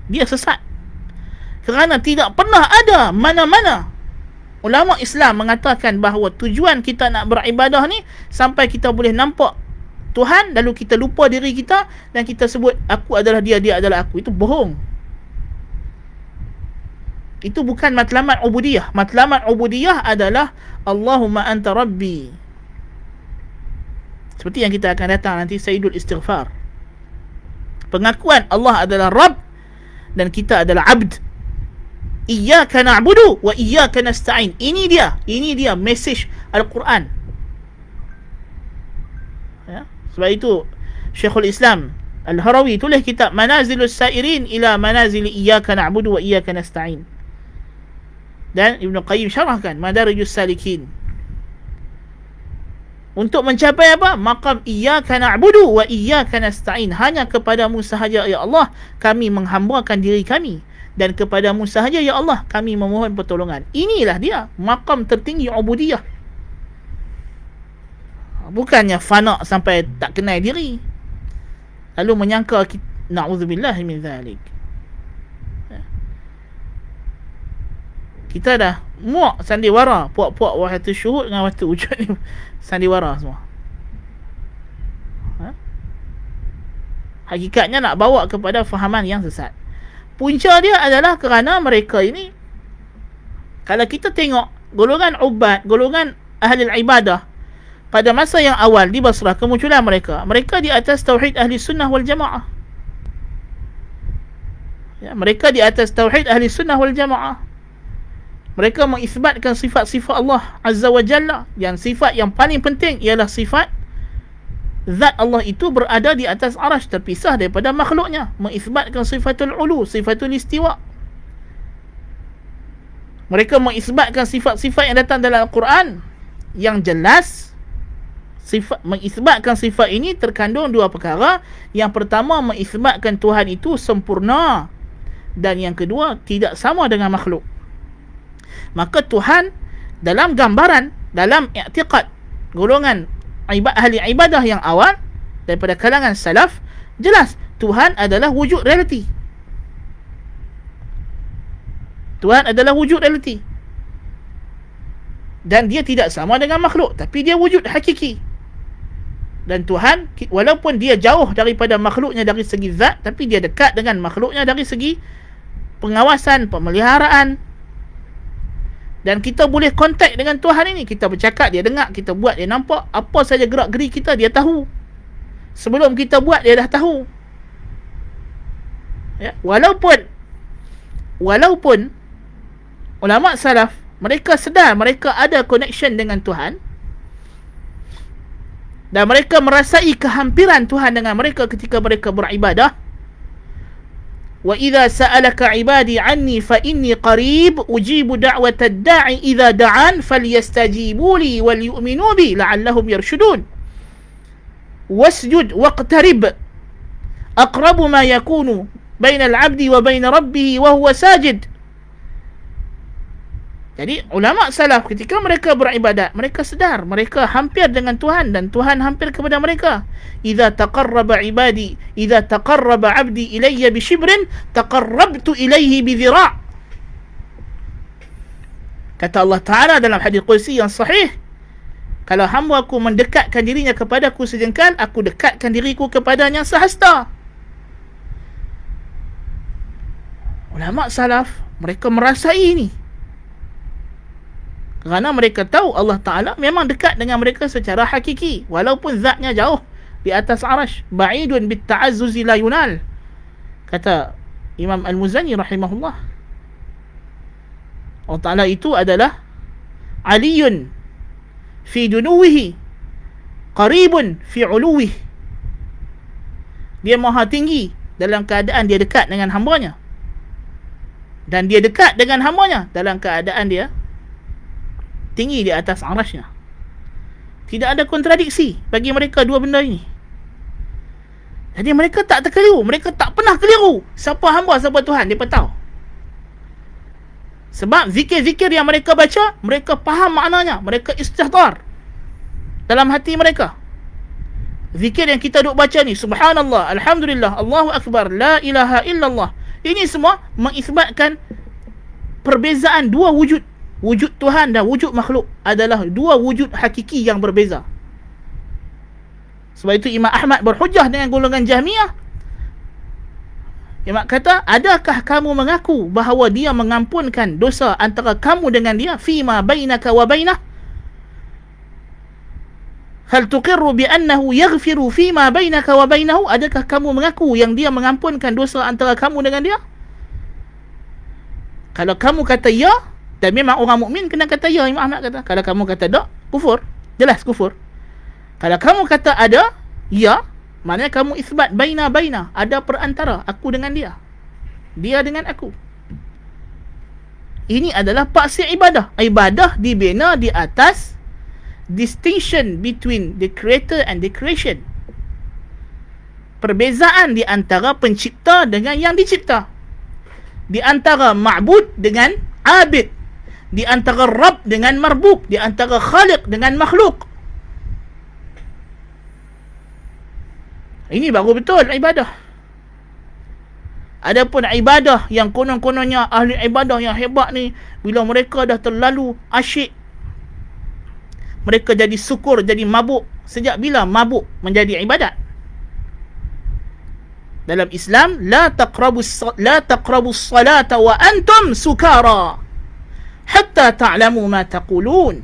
dia sesat. Kerana tidak pernah ada mana-mana ulama Islam mengatakan bahawa tujuan kita nak beribadah ni sampai kita boleh nampak Tuhan lalu kita lupa diri kita dan kita sebut aku adalah dia dia adalah aku. Itu bohong. Itu bukan matlamat ubudiyah. Matlamat ubudiyah adalah Allahumma anta rabbi. Seperti yang kita akan datang nanti Sayyidul Istighfar. Pengakuan Allah adalah Rabb dan kita adalah abd. Iyyaka na'budu wa iyyaka nasta'in. Ini dia, ini dia message Al-Quran. Ya? Sebab itu Syekhul Islam Al-Harawi tulis kitab Manazilus Sairin ila Manazil Iyyaka na'budu wa iyyaka nasta'in. Dan Ibn Qayyim syarahkan Madarijus Salikin. Untuk mencapai apa? Maqam iyyaka na'budu wa iyyaka nasta'in. Hanya kepadamu sahaja ya Allah kami menghambakan diri kami dan kepadamu sahaja ya Allah kami memohon pertolongan. Inilah dia maqam tertinggi ubudiyah. Bukannya fana sampai tak kenal diri. Lalu menyangka na'udzubillah min zalik. Kita dah muak sandiwara puak-puak wahatu syuhud dengan wahatu wujud ni (laughs) sandiwara semua ha? hakikatnya nak bawa kepada fahaman yang sesat punca dia adalah kerana mereka ini kalau kita tengok golongan ubat golongan ahli ibadah pada masa yang awal di Basrah kemunculan mereka. Mereka di atas tauhid ahli sunnah wal jamaah. Ya, mereka di atas tauhid ahli sunnah wal jamaah. Mereka mengisbatkan sifat-sifat Allah Azza wa Jalla. Yang sifat yang paling penting ialah sifat zat Allah itu berada di atas arash terpisah daripada makhluknya mengisbatkan sifatul ulu sifatul istiwa. Mereka mengisbatkan sifat-sifat yang datang dalam Al-Quran yang jelas. Sifat mengisbatkan sifat ini terkandung dua perkara. Yang pertama mengisbatkan Tuhan itu sempurna. Dan yang kedua tidak sama dengan makhluk. Maka Tuhan dalam gambaran dalam i'tiqad golongan ahli ibadah yang awal daripada kalangan salaf jelas Tuhan adalah wujud realiti. Tuhan adalah wujud realiti. Dan dia tidak sama dengan makhluk tapi dia wujud hakiki. Dan Tuhan walaupun dia jauh daripada makhluknya dari segi zat tapi dia dekat dengan makhluknya dari segi pengawasan pemeliharaan dan kita boleh kontak dengan Tuhan ini kita bercakap dia dengar kita buat dia nampak apa saja gerak geri kita dia tahu sebelum kita buat dia dah tahu ya walaupun walaupun ulama salaf Mereka sedar mereka ada connection dengan Tuhan. Dan mereka merasai kehampiran Tuhan dengan mereka ketika mereka beribadah. Wa idza sa'alaka 'ibadi 'anni fa inni qarib ujibu da'wata ad-da'i idza da'an falyastajibu li wal yu'minu bi la'allahum yarshudun. Wasjud waqtarib aqrabu ma yakunu bainal 'abdi wa Jadi ulama salaf ketika mereka beribadat, mereka sedar mereka hampir dengan Tuhan dan Tuhan hampir kepada mereka. Idza taqarraba ibadi, idza taqarraba 'abdi ilayya bi shibrin, taqarrabtu ilayhi bi dhira'. Kata Allah Taala dalam hadis qudsi yang sahih, kalau hamba aku mendekatkan dirinya kepadaku sejengkal, aku dekatkan diriku kepadanya sehasta. Ulama salaf mereka merasai ini kerana mereka tahu Allah Ta'ala memang dekat dengan mereka secara hakiki. Walaupun zatnya jauh di atas arash. Ba'idun bit ta'azzuzi la yunal. Kata Imam Al-Muzani rahimahullah. Allah Ta'ala itu adalah aliyun fi dunuwihi qaribun fi uluwih dia maha tinggi dalam keadaan dia dekat dengan hambanya dan dia dekat dengan hambanya dalam keadaan dia tinggi di atas arasnya. Tidak ada kontradiksi bagi mereka dua benda ini. Jadi mereka tak terkeliru. Mereka tak pernah keliru. Siapa hamba, siapa Tuhan. Mereka tahu. Sebab zikir-zikir yang mereka baca, mereka faham maknanya. Mereka istihdar. Dalam hati mereka. Zikir yang kita duk baca ni. Subhanallah. Alhamdulillah. Allahu Akbar. La ilaha illallah. Ini semua mengisbatkan perbezaan dua wujud wujud Tuhan dan wujud makhluk adalah dua wujud hakiki yang berbeza. Sebab itu Imam Ahmad berhujah dengan golongan Jahmiyah. Imam kata, adakah kamu mengaku bahawa dia mengampunkan dosa antara kamu dengan dia fima bainaka wa bainah? Hal tuqirru bi annahu yaghfiru fima bainaka wa bainahu? Adakah kamu mengaku yang dia mengampunkan dosa antara kamu dengan dia? Kalau kamu kata ya, dan memang orang mukmin kena kata ya Imam Ahmad kata. Kalau kamu kata tak, kufur. Jelas kufur. Kalau kamu kata ada, ya, maknanya kamu isbat baina baina, ada perantara aku dengan dia. Dia dengan aku. Ini adalah paksi ibadah. Ibadah dibina di atas distinction between the creator and the creation. Perbezaan di antara pencipta dengan yang dicipta. Di antara ma'bud dengan abid di antara Rabb dengan Marbub, di antara Khaliq dengan makhluk. Ini baru betul ibadah. Adapun ibadah yang konon-kononnya ahli ibadah yang hebat ni bila mereka dah terlalu asyik mereka jadi syukur, jadi mabuk. Sejak bila mabuk menjadi ibadat? Dalam Islam, la taqrabus la taqrabus salata wa antum sukara hatta ta'lamu ma taqulun.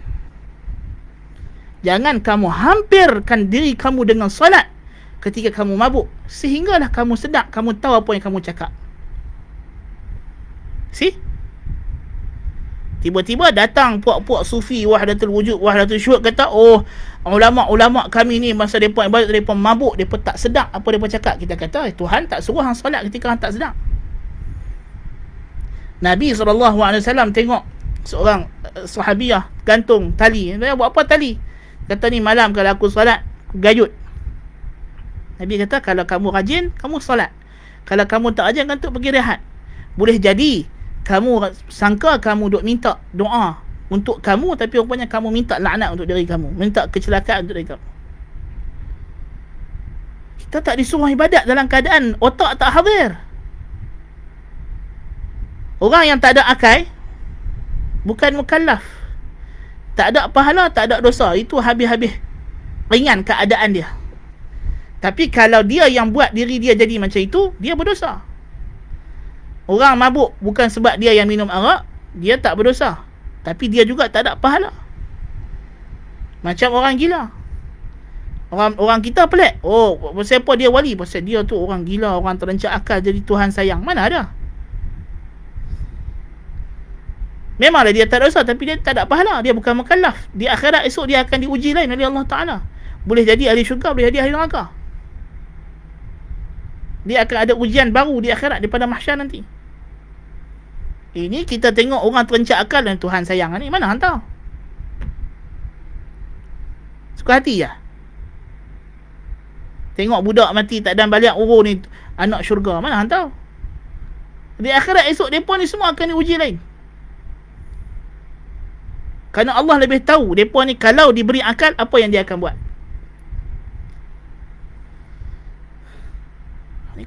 Jangan kamu hampirkan diri kamu dengan solat ketika kamu mabuk sehinggalah kamu sedap kamu tahu apa yang kamu cakap. See? Tiba-tiba datang puak-puak sufi wahdatul wujud wahdatul syuhud kata oh ulama-ulama kami ni masa depa ibadat depa mabuk depa tak sedap apa depa cakap. Kita kata Tuhan tak suruh hang solat ketika hang tak sedap. Nabi SAW tengok seorang uh, sahabiah gantung tali. Dia buat apa tali? Kata ni malam kalau aku solat, gayut. Nabi kata kalau kamu rajin, kamu solat. Kalau kamu tak rajin, gantung pergi rehat. Boleh jadi kamu sangka kamu duk minta doa untuk kamu tapi rupanya kamu minta laknat untuk diri kamu. Minta kecelakaan untuk diri kamu. Kita tak disuruh ibadat dalam keadaan otak tak hadir. Orang yang tak ada akal, bukan mukallaf. Tak ada pahala tak ada dosa. Itu habis-habis ringan keadaan dia. Tapi kalau dia yang buat diri dia jadi macam itu dia berdosa. Orang mabuk bukan sebab dia yang minum arak dia tak berdosa. Tapi dia juga tak ada pahala. Macam orang gila. Orang orang kita pelik. Oh pasal apa dia wali? Pasal dia tu orang gila orang terencak akal jadi Tuhan sayang. Mana ada Memanglah dia tak ada dosa tapi dia tak ada pahala. Dia bukan mukallaf. Di akhirat esok dia akan diuji lain oleh Allah Taala. Boleh jadi ahli syurga, boleh jadi ahli neraka. Dia akan ada ujian baru di akhirat daripada mahsyar nanti. Ini kita tengok orang terencak akal dan Tuhan sayang ni mana hantar? Suka hati ya. Tengok budak mati tak dan balik urus ni anak syurga mana hantar? Di akhirat esok depa ni semua akan diuji lain. Kerana Allah lebih tahu mereka ni kalau diberi akal apa yang dia akan buat.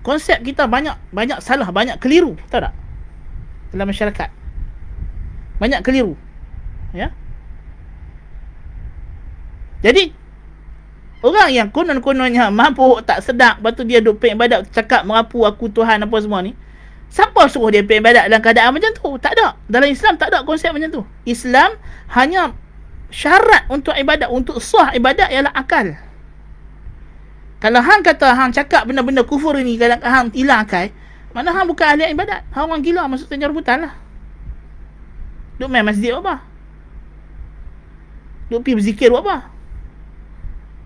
Konsep kita banyak banyak salah, banyak keliru, tahu tak? Dalam masyarakat. Banyak keliru. Ya. Jadi orang yang konon-kononnya (laughs) mampu tak sedap, lepas tu dia duk ibadat cakap merapu aku Tuhan apa semua ni, Siapa suruh dia pergi ibadat dalam keadaan macam tu? Tak ada. Dalam Islam tak ada konsep macam tu. Islam hanya syarat untuk ibadat, untuk sah ibadat ialah akal. Kalau hang kata hang cakap benda-benda kufur ni kadang hang hilang akal, mana hang bukan ahli ibadat? Hang orang gila masuk tanjur rebutan lah. Duk main masjid apa? Duk pergi berzikir apa?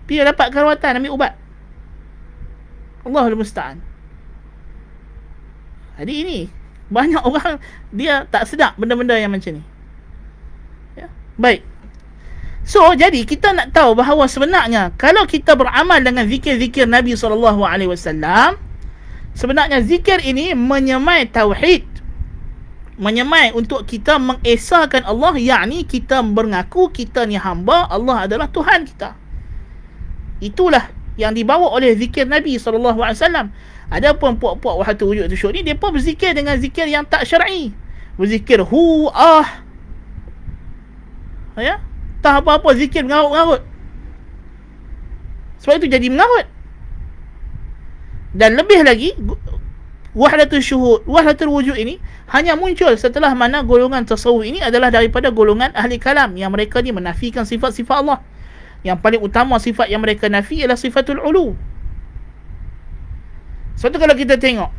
Pergi dapat kerawatan ambil ubat. Allahul Musta'an. Jadi ini banyak (laughs) orang dia tak sedap benda-benda yang macam ni. Ya. Baik. So, jadi kita nak tahu bahawa sebenarnya kalau kita beramal dengan zikir-zikir Nabi SAW, sebenarnya zikir ini menyemai tauhid. Menyemai untuk kita mengesahkan Allah, yakni kita mengaku kita ni hamba, Allah adalah Tuhan kita. Itulah yang dibawa oleh zikir Nabi SAW. Ada pun puak-puak wahatu wujud tu syuk ni pun berzikir dengan zikir yang tak syar'i. Berzikir hu ah. Ya? Tak apa-apa zikir mengarut-ngarut. Sebab itu jadi mengarut. Dan lebih lagi Wahdatul syuhud Wahdatul wujud ini Hanya muncul setelah mana golongan tasawuf ini Adalah daripada golongan ahli kalam Yang mereka ni menafikan sifat-sifat Allah. Yang paling utama sifat yang mereka nafi Ialah sifatul ulu sebab tu kalau kita tengok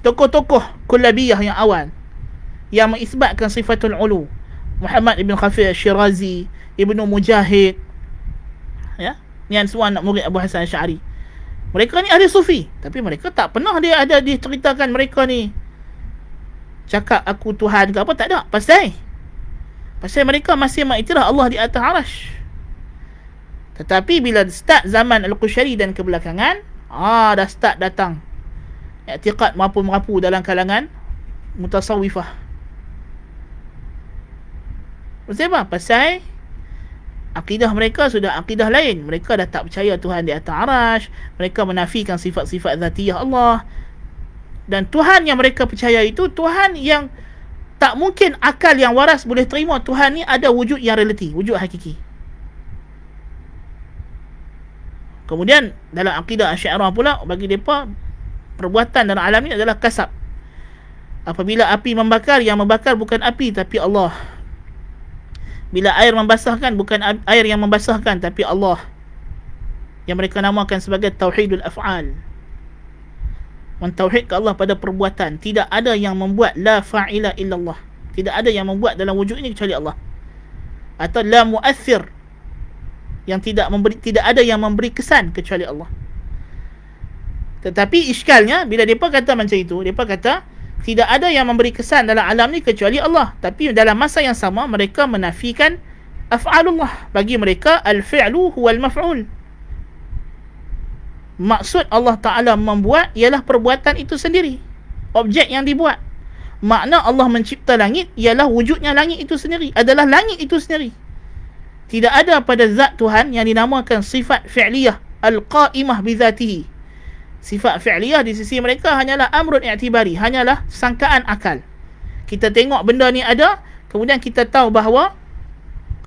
tokoh-tokoh kullabiyah yang awal yang mengisbatkan sifatul ulu Muhammad ibn Khafir Shirazi Ibnu Mujahid ya yang semua anak murid Abu Hasan Syari mereka ni ahli sufi tapi mereka tak pernah dia ada diceritakan mereka ni. Cakap aku Tuhan ke apa? Tak ada. Pasal pasal mereka masih mengiktiraf Allah di atas arash tetapi bila start zaman Al-Qushari dan kebelakangan ah dah start datang i'tiqad merapu-merapu dalam kalangan mutasawifah. Pasal apa? Pasal akidah mereka sudah akidah lain. Mereka dah tak percaya Tuhan di atas arash. Mereka menafikan sifat-sifat zatiyah Allah. Dan Tuhan yang mereka percaya itu Tuhan yang tak mungkin akal yang waras boleh terima Tuhan ni ada wujud yang realiti, wujud hakiki. Kemudian dalam akidah Asy'ariyah pula bagi depa perbuatan dalam alam ni adalah kasab. Apabila api membakar, yang membakar bukan api tapi Allah. Bila air membasahkan, bukan air yang membasahkan tapi Allah. Yang mereka namakan sebagai Tauhidul Af'al. Mentauhid ke Allah pada perbuatan. Tidak ada yang membuat la fa'ila illallah. Tidak ada yang membuat dalam wujud ini kecuali Allah. Atau la mu'athir. Yang tidak memberi tidak ada yang memberi kesan kecuali Allah. Tetapi iskalnya bila depa kata macam itu, depa kata tidak ada yang memberi kesan dalam alam ni kecuali Allah. Tapi dalam masa yang sama mereka menafikan af'alullah. Bagi mereka al-fi'lu huwal maf'ul. Maksud Allah Taala membuat ialah perbuatan itu sendiri. Objek yang dibuat. Makna Allah mencipta langit ialah wujudnya langit itu sendiri, adalah langit itu sendiri. Tidak ada pada zat Tuhan yang dinamakan sifat fi'liyah al-qa'imah bi sifat fi'liyah di sisi mereka hanyalah amrun i'tibari hanyalah sangkaan akal. Kita tengok benda ni ada kemudian kita tahu bahawa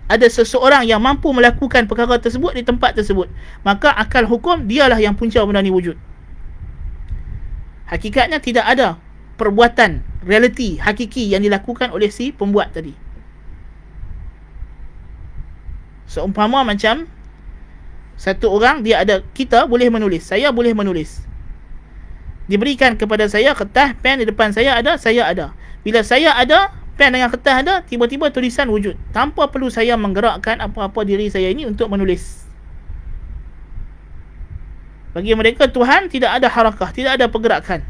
ada seseorang yang mampu melakukan perkara tersebut di tempat tersebut. Maka akal hukum dialah yang punca benda ni wujud. Hakikatnya tidak ada perbuatan realiti hakiki yang dilakukan oleh si pembuat tadi. Seumpama macam satu orang dia ada kita boleh menulis. Saya boleh menulis. Diberikan kepada saya kertas pen di depan saya ada saya ada. Bila saya ada pen dengan kertas ada tiba-tiba tulisan wujud. Tanpa perlu saya menggerakkan apa-apa diri saya ini untuk menulis. Bagi mereka Tuhan tidak ada harakah tidak ada pergerakan.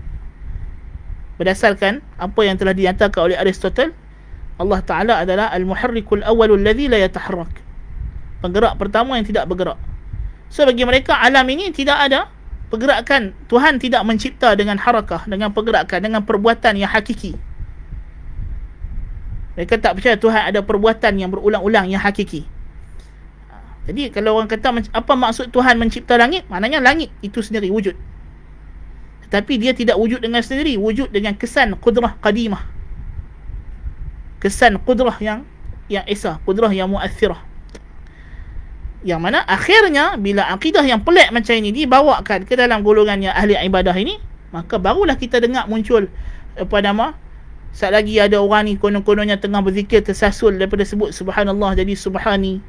Berdasarkan apa yang telah dinyatakan oleh Aristotle Allah Ta'ala adalah Al-Muharrikul Awalul Ladhi La Yataharrak. Penggerak pertama yang tidak bergerak so bagi mereka alam ini tidak ada pergerakan Tuhan tidak mencipta dengan harakah dengan pergerakan dengan perbuatan yang hakiki mereka tak percaya Tuhan ada perbuatan yang berulang-ulang yang hakiki. Ha, jadi kalau orang kata apa maksud Tuhan mencipta langit? Maknanya langit itu sendiri wujud. Tetapi dia tidak wujud dengan sendiri, wujud dengan kesan kudrah qadimah. Kesan kudrah yang yang esa, kudrah yang muathirah. Yang mana akhirnya bila akidah yang pelik macam ini dibawakan ke dalam golongan yang ahli ibadah ini, maka barulah kita dengar muncul apa nama Saat lagi ada orang ni konon-kononnya tengah berzikir tersasul daripada sebut subhanallah jadi subhani.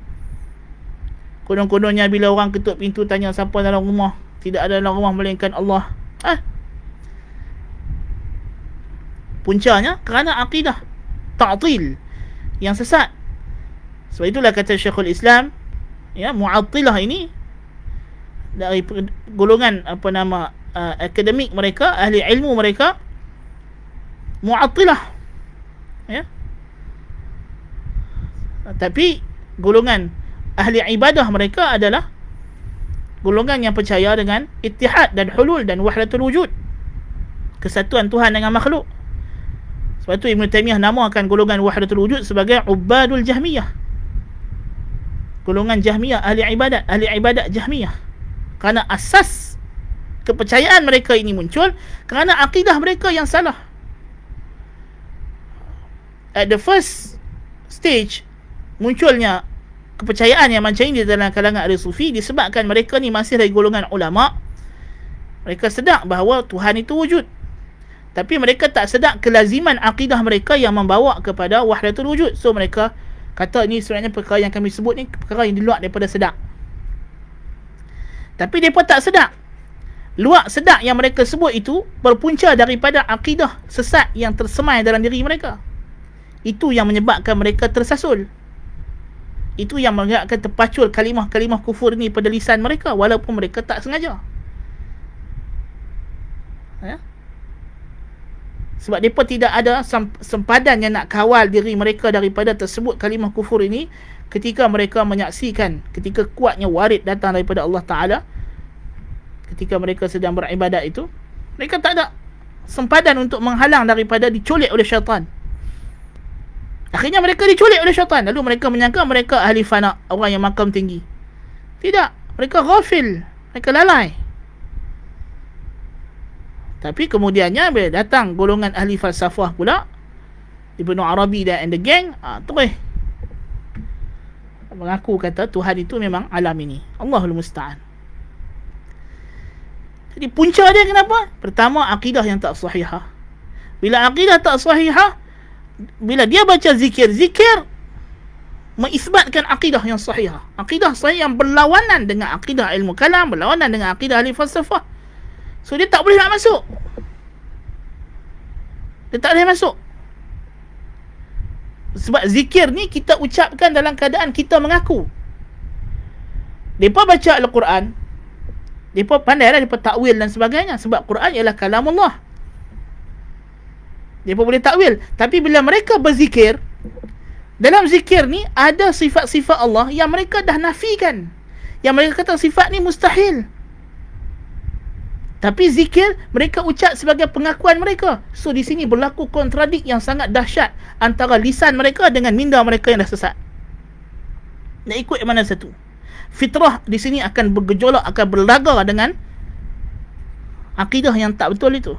Konon-kononnya bila orang ketuk pintu tanya siapa dalam rumah, tidak ada dalam rumah melainkan Allah. Ah. Puncanya kerana akidah ta'til yang sesat. Sebab itulah kata Syekhul Islam, ya, Mu'attilah ini. Dari golongan apa nama uh, akademik mereka, ahli ilmu mereka mu'attilah. Ya. Tapi golongan ahli ibadah mereka adalah golongan yang percaya dengan ittihad dan hulul dan wahdatul wujud. Kesatuan Tuhan dengan makhluk. Sebab itu Ibn Taymiyah namakan golongan wahdatul wujud sebagai ubadul jahmiyah golongan jahmiyah ahli ibadat ahli ibadat jahmiyah. Kerana asas kepercayaan mereka ini muncul kerana akidah mereka yang salah. At the first stage munculnya kepercayaan yang macam ini dalam kalangan ahli sufi disebabkan mereka ni masih dari golongan ulama. Mereka sedar bahawa Tuhan itu wujud. Tapi mereka tak sedar kelaziman akidah mereka yang membawa kepada wahdatul wujud. So mereka kata ini sebenarnya perkara yang kami sebut ni perkara yang di luar daripada sedar tapi mereka tak sedar luar sedar yang mereka sebut itu berpunca daripada akidah sesat yang tersemai dalam diri mereka. Itu yang menyebabkan mereka tersasul. Itu yang menyebabkan terpacul kalimah-kalimah kufur ni pada lisan mereka walaupun mereka tak sengaja. Ya? Sebab mereka tidak ada sempadan yang nak kawal diri mereka daripada tersebut kalimah kufur ini ketika mereka menyaksikan ketika kuatnya warid datang daripada Allah Ta'ala ketika mereka sedang beribadat itu mereka tak ada sempadan untuk menghalang daripada diculik oleh syaitan Akhirnya mereka diculik oleh syaitan. Lalu mereka menyangka mereka ahli fana. Orang yang makam tinggi. Tidak. Mereka ghafil. Mereka lalai. Tapi kemudiannya bila datang golongan ahli falsafah pula. Ibn Arabi dan and the gang. Ha, terus. Mengaku kata Tuhan itu memang alam ini. Allahul Musta'an. Jadi punca dia kenapa? Pertama akidah yang tak sahihah. Bila akidah tak sahihah, bila dia baca zikir zikir mengisbatkan akidah yang sahih akidah sahih yang berlawanan dengan akidah ilmu kalam berlawanan dengan akidah ahli falsafah so dia tak boleh nak masuk dia tak boleh masuk sebab zikir ni kita ucapkan dalam keadaan kita mengaku mereka baca Al-Quran mereka pandai lah mereka takwil dan sebagainya sebab Quran ialah kalam Allah pun boleh takwil. Tapi bila mereka berzikir, dalam zikir ni ada sifat-sifat Allah yang mereka dah nafikan. Yang mereka kata sifat ni mustahil. Tapi zikir mereka ucap sebagai pengakuan mereka. So di sini berlaku kontradik yang sangat dahsyat antara lisan mereka dengan minda mereka yang dah sesat. Nak ikut yang mana satu? Fitrah di sini akan bergejolak, akan berlaga dengan akidah yang tak betul itu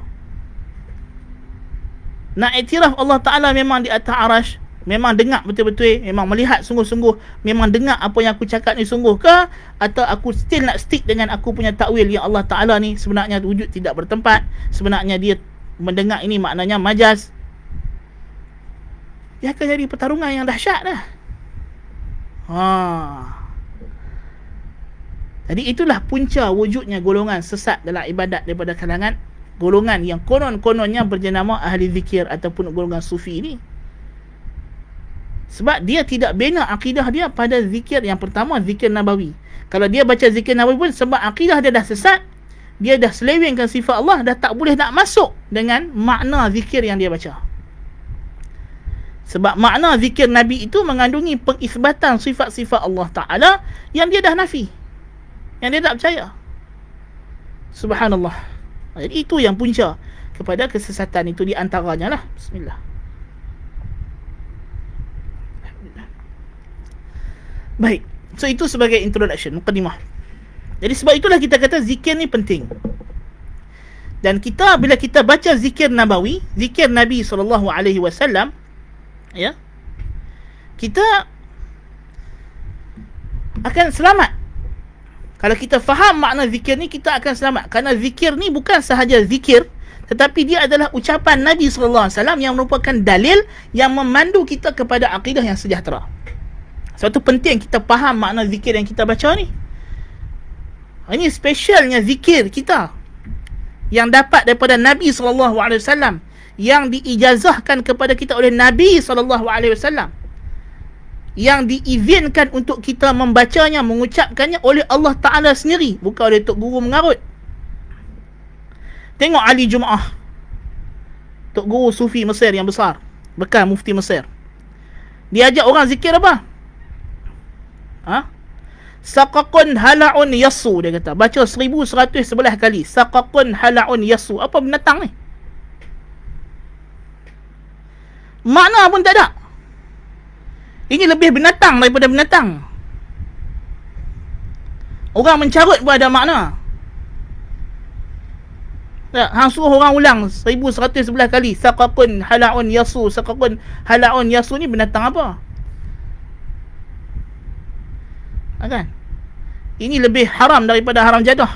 nak iktiraf Allah Ta'ala memang di atas arash memang dengar betul-betul memang melihat sungguh-sungguh. Memang dengar apa yang aku cakap ni sungguh ke? Atau aku still nak stick dengan aku punya takwil yang Allah Ta'ala ni? Sebenarnya wujud tidak bertempat. Sebenarnya dia mendengar ini maknanya majas. Dia akan jadi pertarungan yang dahsyat dah. Ha. jadi itulah punca wujudnya golongan sesat dalam ibadat daripada kalangan golongan yang konon-kononnya berjenama ahli zikir ataupun golongan sufi ini Sebab dia tidak bina akidah dia pada zikir yang pertama, zikir nabawi. Kalau dia baca zikir nabawi pun sebab akidah dia dah sesat, dia dah selewengkan sifat Allah, dah tak boleh nak masuk dengan makna zikir yang dia baca. Sebab makna zikir Nabi itu mengandungi pengisbatan sifat-sifat Allah Ta'ala yang dia dah nafi. Yang dia tak percaya. Subhanallah. Jadi itu yang punca kepada kesesatan itu di antaranya lah. Bismillah. Baik. So itu sebagai introduction, mukadimah. Jadi sebab itulah kita kata zikir ni penting. Dan kita bila kita baca zikir nabawi, zikir Nabi sallallahu alaihi wasallam, ya. Kita akan selamat. Kalau kita faham makna zikir ni kita akan selamat. Karena zikir ni bukan sahaja zikir tetapi dia adalah ucapan Nabi sallallahu alaihi wasallam yang merupakan dalil yang memandu kita kepada akidah yang sejahtera. Satu penting kita faham makna zikir yang kita baca ni. Ini specialnya zikir kita. Yang dapat daripada Nabi wasallam. Yang diijazahkan kepada kita oleh Nabi wasallam. Yang diizinkan untuk kita membacanya mengucapkannya oleh Allah Taala sendiri. Bukan oleh tok guru mengarut. Tengok Ali Jumaah tok guru sufi Mesir yang besar. Bekas mufti Mesir. Dia ajak orang zikir apa Ha? Saqaqun hala'un yasu dia kata. Baca 1111 kali. Saqaqun hala'un yasu. Apa binatang ni? Makna pun tak ada. Ini lebih binatang daripada binatang. Orang mencarut pun ada makna. Tak, hang suruh orang ulang 1111 kali. Saqaqun hala'un yasu. Saqaqun hala'un yasu ni binatang apa? Ha, kan? Ini lebih haram daripada haram jadah.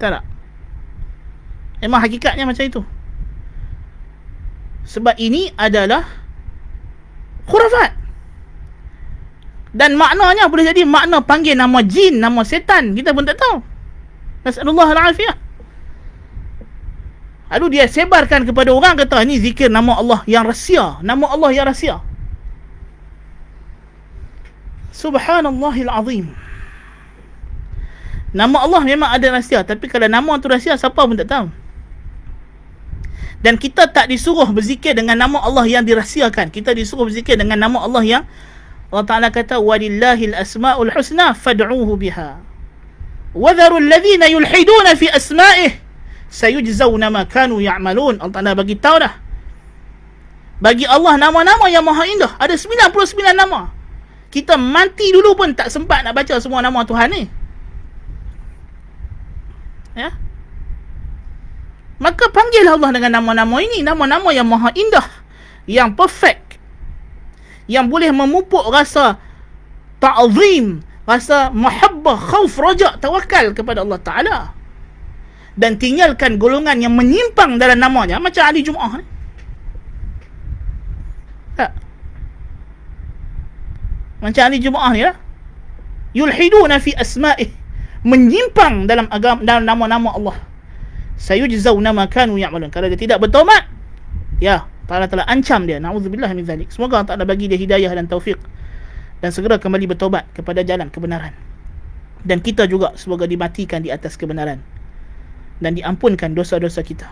Tak tak? Memang hakikatnya macam itu. Sebab ini adalah khurafat. Dan maknanya boleh jadi makna panggil nama jin, nama setan. Kita pun tak tahu. Nasallallahu al-afiyah. Lalu dia sebarkan kepada orang kata ini zikir nama Allah yang rahsia. Nama Allah yang rahsia. Subhanallahil azim. Nama Allah memang ada rahsia, tapi kalau nama tu rahsia siapa pun tak tahu. Dan kita tak disuruh berzikir dengan nama Allah yang dirahsiakan. Kita disuruh berzikir dengan nama Allah yang Allah Taala kata walillahil asmaul husna fad'uuhu biha. Wa dharu alladhina yulhiduna fi asma'ih sayujzauna ma kanu ya'malun. Allah Taala bagi tahu dah. Bagi Allah nama-nama yang maha indah. Ada 99 nama kita mati dulu pun tak sempat nak baca semua nama Tuhan ni. Ya. Maka panggil Allah dengan nama-nama ini, nama-nama yang maha indah, yang perfect. Yang boleh memupuk rasa ta'zim, rasa mahabbah, khauf, rajak, tawakal kepada Allah Taala. Dan tinggalkan golongan yang menyimpang dalam namanya macam Ali Jumaah ni. Tak. Macam hari Jumaah ni lah. Yulhiduna fi asma'ih. Menyimpang dalam agama dalam nama-nama Allah. Sayujzauna ma kanu ya'malun. Kalau dia tidak bertaubat, ya, Allah telah ancam dia. Nauzubillah min zalik. Semoga Allah Taala bagi dia hidayah dan taufik dan segera kembali bertaubat kepada jalan kebenaran. Dan kita juga semoga dimatikan di atas kebenaran dan diampunkan dosa-dosa kita.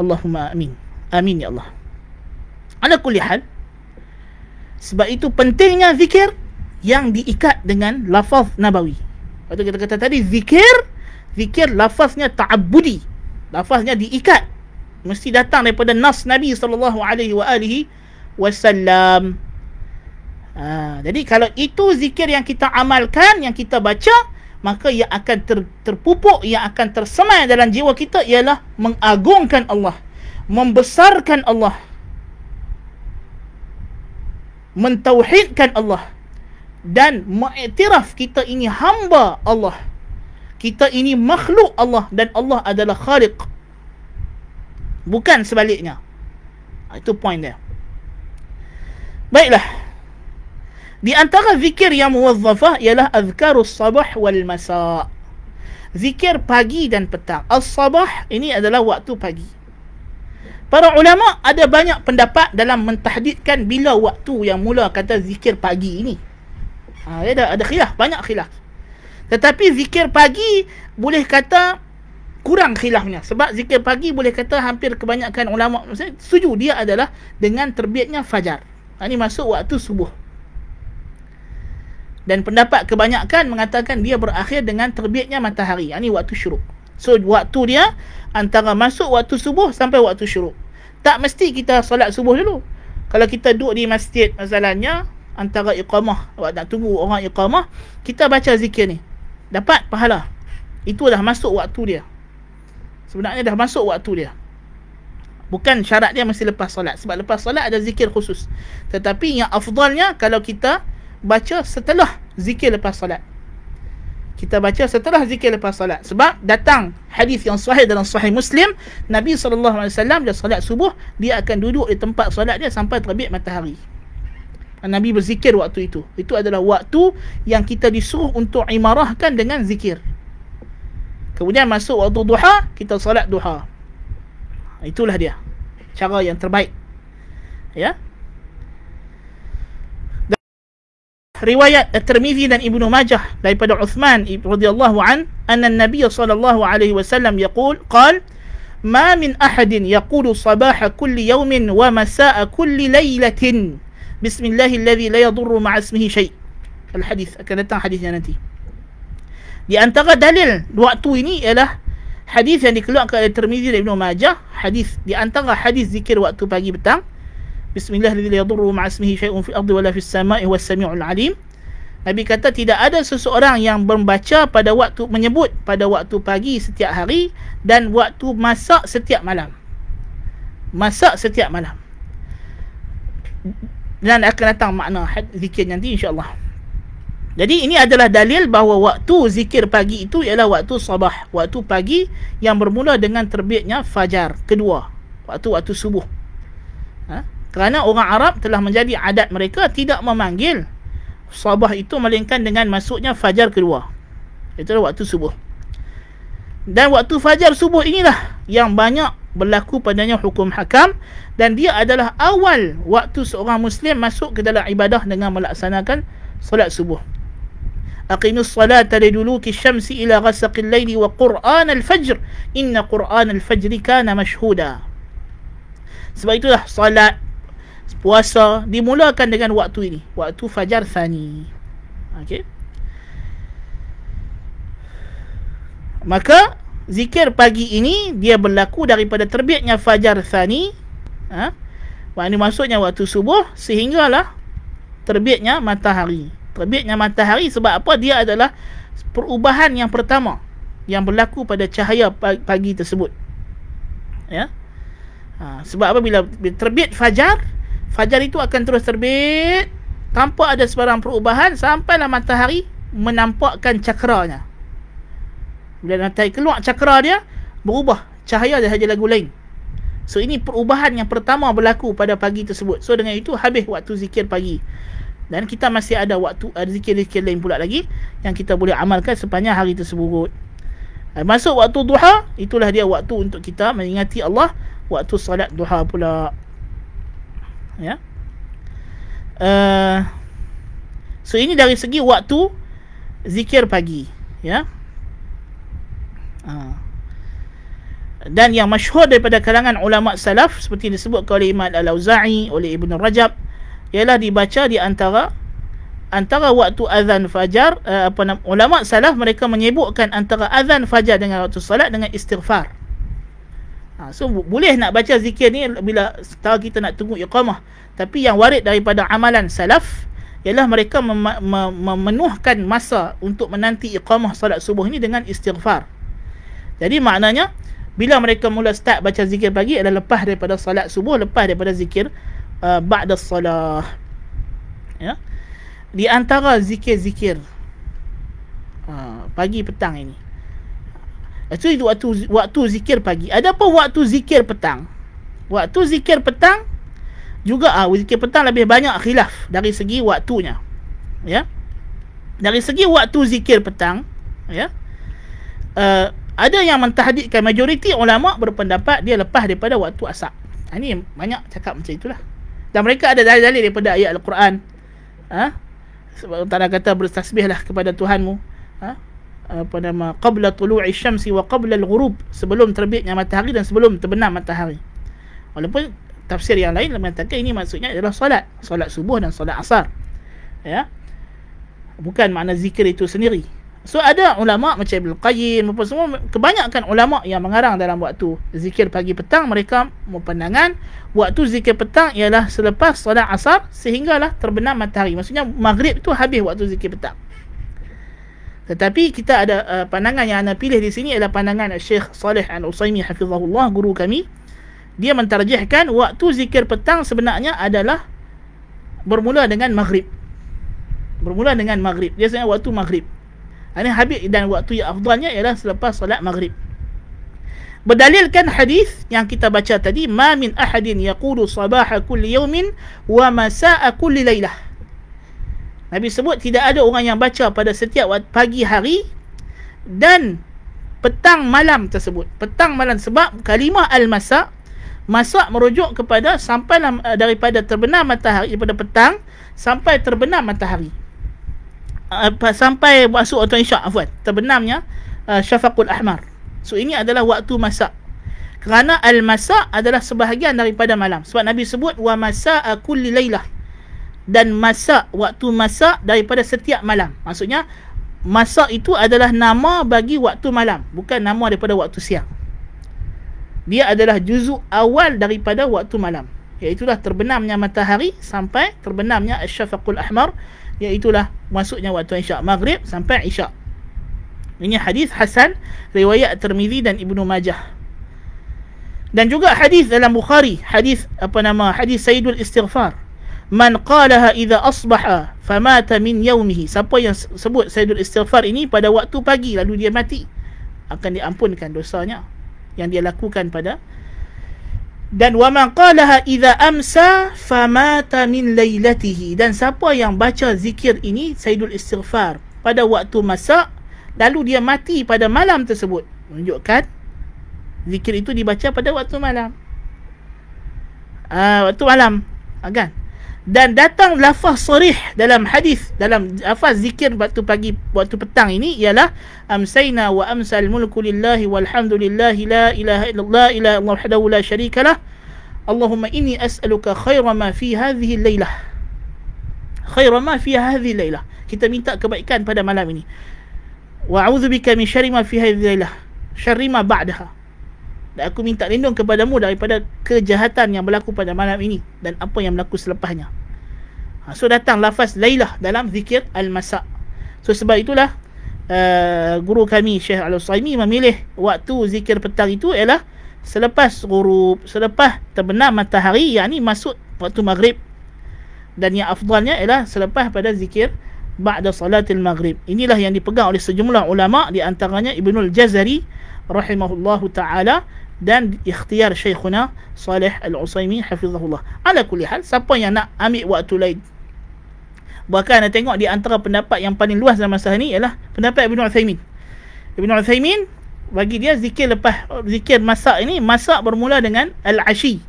Allahumma amin. Amin ya Allah. Ala kulli hal, sebab itu pentingnya zikir yang diikat dengan lafaz nabawi. Lepas kita kata tadi zikir, zikir lafaznya ta'abbudi. Lafaznya diikat. Mesti datang daripada nas Nabi sallallahu alaihi wasallam. Ha, jadi kalau itu zikir yang kita amalkan, yang kita baca, maka ia akan ter, terpupuk, ia akan tersemai dalam jiwa kita ialah mengagungkan Allah, membesarkan Allah mentauhidkan Allah dan mengiktiraf kita ini hamba Allah. Kita ini makhluk Allah dan Allah adalah khaliq. Bukan sebaliknya. Ah, itu point dia. Baiklah. Di antara zikir yang muwazzafah ialah azkarus sabah wal masa. Zikir pagi dan petang. As-sabah ini adalah waktu pagi. Para ulama ada banyak pendapat dalam mentahdidkan bila waktu yang mula kata zikir pagi ini. Ha, ada ada khilaf, banyak khilaf. Tetapi zikir pagi boleh kata kurang khilafnya sebab zikir pagi boleh kata hampir kebanyakan ulama setuju dia adalah dengan terbitnya fajar. Ha, ini masuk waktu subuh. Dan pendapat kebanyakan mengatakan dia berakhir dengan terbitnya matahari. Ini ha, waktu syuruk. So waktu dia antara masuk waktu subuh sampai waktu syuruk tak mesti kita solat subuh dulu. Kalau kita duduk di masjid masalahnya antara iqamah, nak tunggu orang iqamah, kita baca zikir ni. Dapat pahala. Itu dah masuk waktu dia. Sebenarnya dah masuk waktu dia. Bukan syarat dia mesti lepas solat. Sebab lepas solat ada zikir khusus. Tetapi yang afdalnya kalau kita baca setelah zikir lepas solat kita baca setelah zikir lepas salat sebab datang hadis yang sahih dalam sahih Muslim Nabi SAW dia salat subuh dia akan duduk di tempat salat dia sampai terbit matahari. Nabi berzikir waktu itu. Itu adalah waktu yang kita disuruh untuk imarahkan dengan zikir. Kemudian masuk waktu duha kita salat duha. Itulah dia. Cara yang terbaik. Ya riwayat At-Tirmizi dan Ibnu Majah daripada Uthman radhiyallahu an anna Nabi sallallahu alaihi wasallam yaqul qal ma min ahadin yaqulu sabaha kulli yawmin wa masaa kulli laylatin bismillahi alladhi la yadurru ma'a ismihi shay al-hadis akan datang hadisnya nanti di antara dalil waktu ini ialah hadis yang dikeluarkan oleh Tirmizi dan Ibnu Majah hadis di antara hadis zikir waktu pagi petang La yadurru ma'a ismihi syai'un fil ardi wala fis sama'i was samiul alim. Nabi kata tidak ada seseorang yang membaca pada waktu menyebut pada waktu pagi setiap hari dan waktu masak setiap malam. Masak setiap malam. Dan akan datang makna zikir nanti insya-Allah. Jadi ini adalah dalil bahawa waktu zikir pagi itu ialah waktu sabah, waktu pagi yang bermula dengan terbitnya fajar kedua, waktu waktu subuh. Ha? Kerana orang Arab telah menjadi adat mereka tidak memanggil sabah itu melainkan dengan masuknya fajar kedua. Itulah waktu subuh. Dan waktu fajar subuh inilah yang banyak berlaku padanya hukum hakam dan dia adalah awal waktu seorang muslim masuk ke dalam ibadah dengan melaksanakan solat subuh. Aqimus salata liduluki syamsi ila ghasaqil layli wa Qur'an al-fajr. Inna Qur'an al-fajr kana mashhuda. Sebab itulah salat puasa dimulakan dengan waktu ini. Waktu fajar thani. Okey. Maka zikir pagi ini dia berlaku daripada terbitnya fajar thani ha? Maknanya maksudnya waktu subuh sehinggalah terbitnya matahari. Terbitnya matahari sebab apa? Dia adalah perubahan yang pertama yang berlaku pada cahaya pagi tersebut. Ya? Ha, sebab apa? Bila terbit fajar fajar itu akan terus terbit. Tanpa ada sebarang perubahan sampailah matahari menampakkan cakranya. Bila matahari keluar cakra dia berubah cahaya dia saja lagu lain. So ini perubahan yang pertama berlaku pada pagi tersebut. So dengan itu habis waktu zikir pagi. Dan kita masih ada waktu ada zikir-zikir lain pula lagi yang kita boleh amalkan sepanjang hari tersebut. Masuk waktu duha itulah dia waktu untuk kita mengingati Allah. Waktu salat duha pula ya. Uh, so ini dari segi waktu zikir pagi ya. Uh. dan yang masyhur daripada kalangan ulama salaf seperti disebut oleh Imam Al-Auza'i oleh Ibn Rajab ialah dibaca di antara antara waktu azan fajar uh, apa nama ulama salaf mereka menyebutkan antara azan fajar dengan waktu salat dengan istighfar Ha, so boleh nak baca zikir ni bila tahu kita nak tunggu iqamah. Tapi yang warid daripada amalan salaf ialah mereka mem- mem- memenuhkan masa untuk menanti iqamah salat subuh ni dengan istighfar. Jadi maknanya bila mereka mula start baca zikir pagi adalah lepas daripada salat subuh, lepas daripada zikir uh, ba'da salah. Ya. Di antara zikir-zikir uh, pagi petang ini itu itu waktu waktu zikir pagi. Ada apa waktu zikir petang? Waktu zikir petang juga ah zikir petang lebih banyak khilaf dari segi waktunya. Ya. Dari segi waktu zikir petang, ya. Uh, ada yang mentahdidkan majoriti ulama berpendapat dia lepas daripada waktu asar. Ini banyak cakap macam itulah. Dan mereka ada dalil-dalil daripada ayat Al-Quran. Ha? Sebab Allah kata bertasbihlah kepada Tuhanmu. Ha? Apa nama? Qabla tulu'i syamsi wa qabla al-ghurub. Sebelum terbitnya matahari dan sebelum terbenam matahari. Walaupun tafsir yang lain mengatakan ini maksudnya adalah solat. Solat subuh dan solat asar. Ya? Bukan makna zikir itu sendiri. So ada ulama macam Ibn Qayyim apa semua kebanyakan ulama yang mengarang dalam waktu zikir pagi petang mereka memandangkan waktu zikir petang ialah selepas solat asar sehinggalah terbenam matahari. Maksudnya maghrib tu habis waktu zikir petang. Tetapi kita ada uh, pandangan yang anda pilih di sini adalah pandangan Syekh Saleh Al-Utsaimin hafizahullah guru kami. Dia mentarjihkan waktu zikir petang sebenarnya adalah bermula dengan maghrib. Bermula dengan maghrib. Dia sebenarnya waktu maghrib. Ini habis dan waktu yang afdalnya ialah selepas solat maghrib. Berdalilkan hadis yang kita baca tadi, ma min ahadin yaqulu sabaha kulli yawmin wa masaa kulli lailah. Nabi sebut tidak ada orang yang baca pada setiap pagi hari dan petang malam tersebut. Petang malam sebab kalimah al-masa masa merujuk kepada sampai daripada terbenam matahari daripada petang sampai terbenam matahari. Uh, sampai masuk waktu isyak afwan. Terbenamnya uh, syafaqul ahmar. So ini adalah waktu masak. Kerana al masak adalah sebahagian daripada malam. Sebab nabi sebut wa masaa kulli lailah dan masak waktu masak daripada setiap malam. Maksudnya masak itu adalah nama bagi waktu malam bukan nama daripada waktu siang. Dia adalah juzuk awal daripada waktu malam. Iaitulah terbenamnya matahari sampai terbenamnya syafaqul ahmar iaitulah masuknya waktu isyak maghrib sampai isyak. Ini hadis hasan riwayat Tirmizi dan Ibnu Majah. Dan juga hadis dalam Bukhari hadis apa nama hadis Sayyidul Istighfar man qalaha idza asbaha famata min yawmihi siapa yang sebut Sayyidul Istighfar ini pada waktu pagi lalu dia mati akan diampunkan dosanya yang dia lakukan pada. Dan wa man qalaha idza amsa famata min lailatihi dan siapa yang baca zikir ini sayyidul istighfar pada waktu masak lalu dia mati pada malam tersebut menunjukkan zikir itu dibaca pada waktu malam. Uh, waktu malam uh, kan dan datang lafaz sarih dalam hadis dalam lafaz zikir waktu pagi waktu petang ini ialah amsayna wa amsal mulku lillahi walhamdulillahi la ilaha illallah ila Allah wahdahu la syarika lah. Allahumma inni as'aluka khaira ma fi hadhihi lailah khaira ma fi hadhihi lailah kita minta kebaikan pada malam ini. Wa a'udzu bika min syarri ma fi hadhihi lailah syarri ma ba'daha dan aku minta lindung kepadamu daripada kejahatan yang berlaku pada malam ini dan apa yang berlaku selepasnya. Ha, so datang lafaz Lailah dalam zikir Al-Masa. So sebab itulah uh, guru kami Syekh Al-Usaimi memilih waktu zikir petang itu ialah selepas ghurub, selepas terbenam matahari yang ni masuk waktu maghrib. Dan yang afdalnya ialah selepas pada zikir ba'da salatil maghrib. Inilah yang dipegang oleh sejumlah ulama di antaranya Ibnul Jazari rahimahullahu taala dan ikhtiar syekhuna Salih Al-Usaimi hafizahullah. Ala kulli hal, siapa yang nak ambil waktu lain? Bahkan anda tengok di antara pendapat yang paling luas dalam masa ini ialah pendapat Ibn Uthaymin. Ibn Uthaymin bagi dia zikir lepas zikir masak ini masak bermula dengan al-ashi.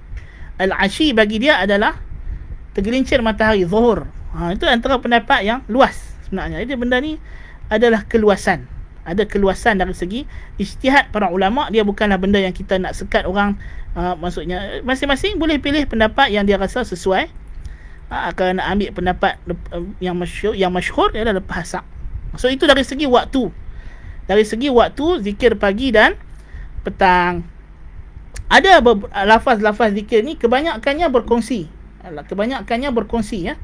Al-ashi bagi dia adalah tergelincir matahari zuhur. Ha, itu antara pendapat yang luas sebenarnya. Jadi benda ni adalah keluasan ada keluasan dari segi ijtihad para ulama dia bukanlah benda yang kita nak sekat orang uh, maksudnya masing-masing boleh pilih pendapat yang dia rasa sesuai uh, akan ambil pendapat uh, yang masyhur yang masyhur ialah lepas asar so itu dari segi waktu. Dari segi waktu zikir pagi dan petang. Ada lafaz-lafaz zikir ni kebanyakannya berkongsi. Kebanyakannya berkongsi ya.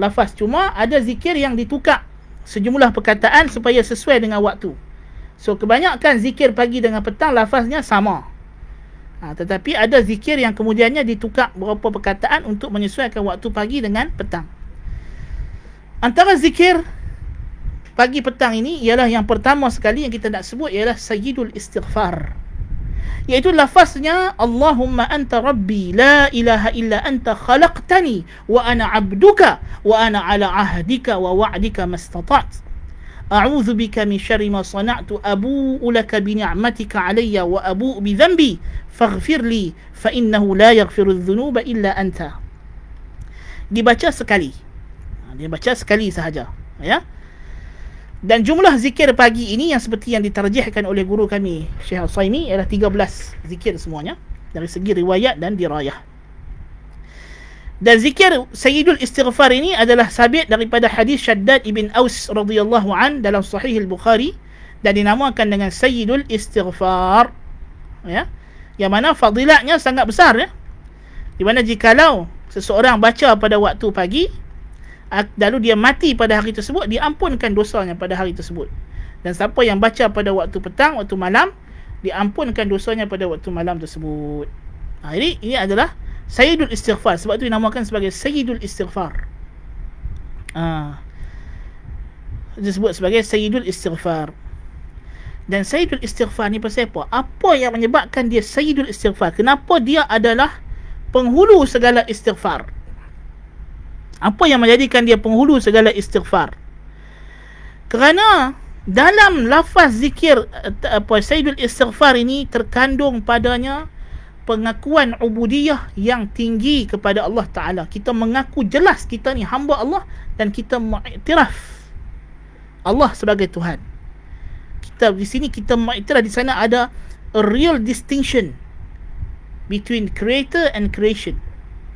Lafaz cuma ada zikir yang ditukar sejumlah perkataan supaya sesuai dengan waktu. So kebanyakan zikir pagi dengan petang lafaznya sama. Ha, tetapi ada zikir yang kemudiannya ditukar beberapa perkataan untuk menyesuaikan waktu pagi dengan petang. Antara zikir pagi petang ini ialah yang pertama sekali yang kita nak sebut ialah Sayyidul Istighfar iaitu lafaznya Allahumma anta rabbi la ilaha illa anta khalaqtani wa ana abduka wa ana ala ahdika wa wa'dika mastatat ma sana'tu abu'u laka bi ni'matika 'alayya wa abu'u bi dhanbi faghfir li fa innahu la yaghfiru dhunuba illa anta. Dibaca sekali. Ha, dia baca sekali sahaja ya dan jumlah zikir pagi ini yang seperti yang ditarjihkan oleh guru kami Syekh Al-Saimi ialah 13 zikir semuanya dari segi riwayat dan dirayah. Dan zikir Sayyidul Istighfar ini adalah sabit daripada hadis Shaddad ibn Aus radhiyallahu an dalam Sahih Al-Bukhari dan dinamakan dengan Sayyidul Istighfar. Ya. Yang mana fadilatnya sangat besar ya. Di mana jikalau seseorang baca pada waktu pagi lalu dia mati pada hari tersebut diampunkan dosanya pada hari tersebut dan siapa yang baca pada waktu petang waktu malam diampunkan dosanya pada waktu malam tersebut ha, ini ini adalah Sayyidul Istighfar sebab itu dinamakan sebagai Sayyidul Istighfar ha. disebut sebagai Sayyidul Istighfar dan Sayyidul Istighfar ni pasal apa? Apa yang menyebabkan dia Sayyidul Istighfar? Kenapa dia adalah penghulu segala istighfar? Apa yang menjadikan dia penghulu segala istighfar? Kerana dalam lafaz zikir apa Sayyidul Istighfar ini terkandung padanya pengakuan ubudiyah yang tinggi kepada Allah Taala. Kita mengaku jelas kita ni hamba Allah dan kita mengiktiraf Allah sebagai Tuhan. Kita di sini kita mengiktiraf di sana ada a real distinction between creator and creation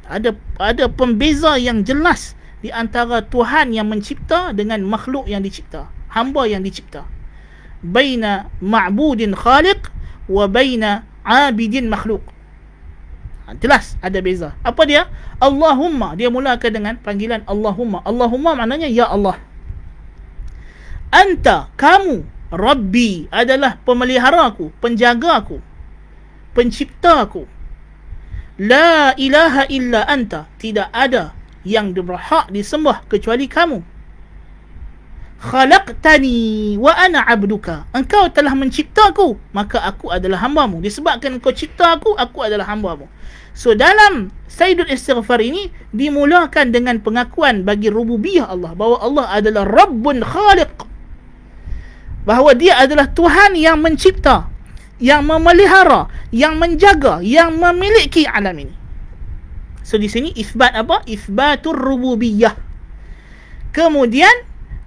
ada ada pembeza yang jelas di antara Tuhan yang mencipta dengan makhluk yang dicipta. Hamba yang dicipta. Baina ma'budin khaliq wa baina abidin makhluk. Ha, jelas ada beza. Apa dia? Allahumma. Dia mulakan dengan panggilan Allahumma. Allahumma maknanya ya Allah. Anta kamu rabbi adalah pemelihara aku penjaga aku pencipta aku La ilaha illa anta. Tidak ada yang berhak disembah kecuali kamu. Khalaqtani wa ana abduka. Engkau telah menciptaku, maka aku adalah hambamu. Disebabkan engkau cipta aku, aku adalah hambamu. So dalam Sayyidul Istighfar ini dimulakan dengan pengakuan bagi rububiyah Allah bahawa Allah adalah Rabbun Khaliq. Bahawa dia adalah Tuhan yang mencipta yang memelihara, yang menjaga, yang memiliki alam ini. So di sini isbat apa? Isbatur rububiyah. Kemudian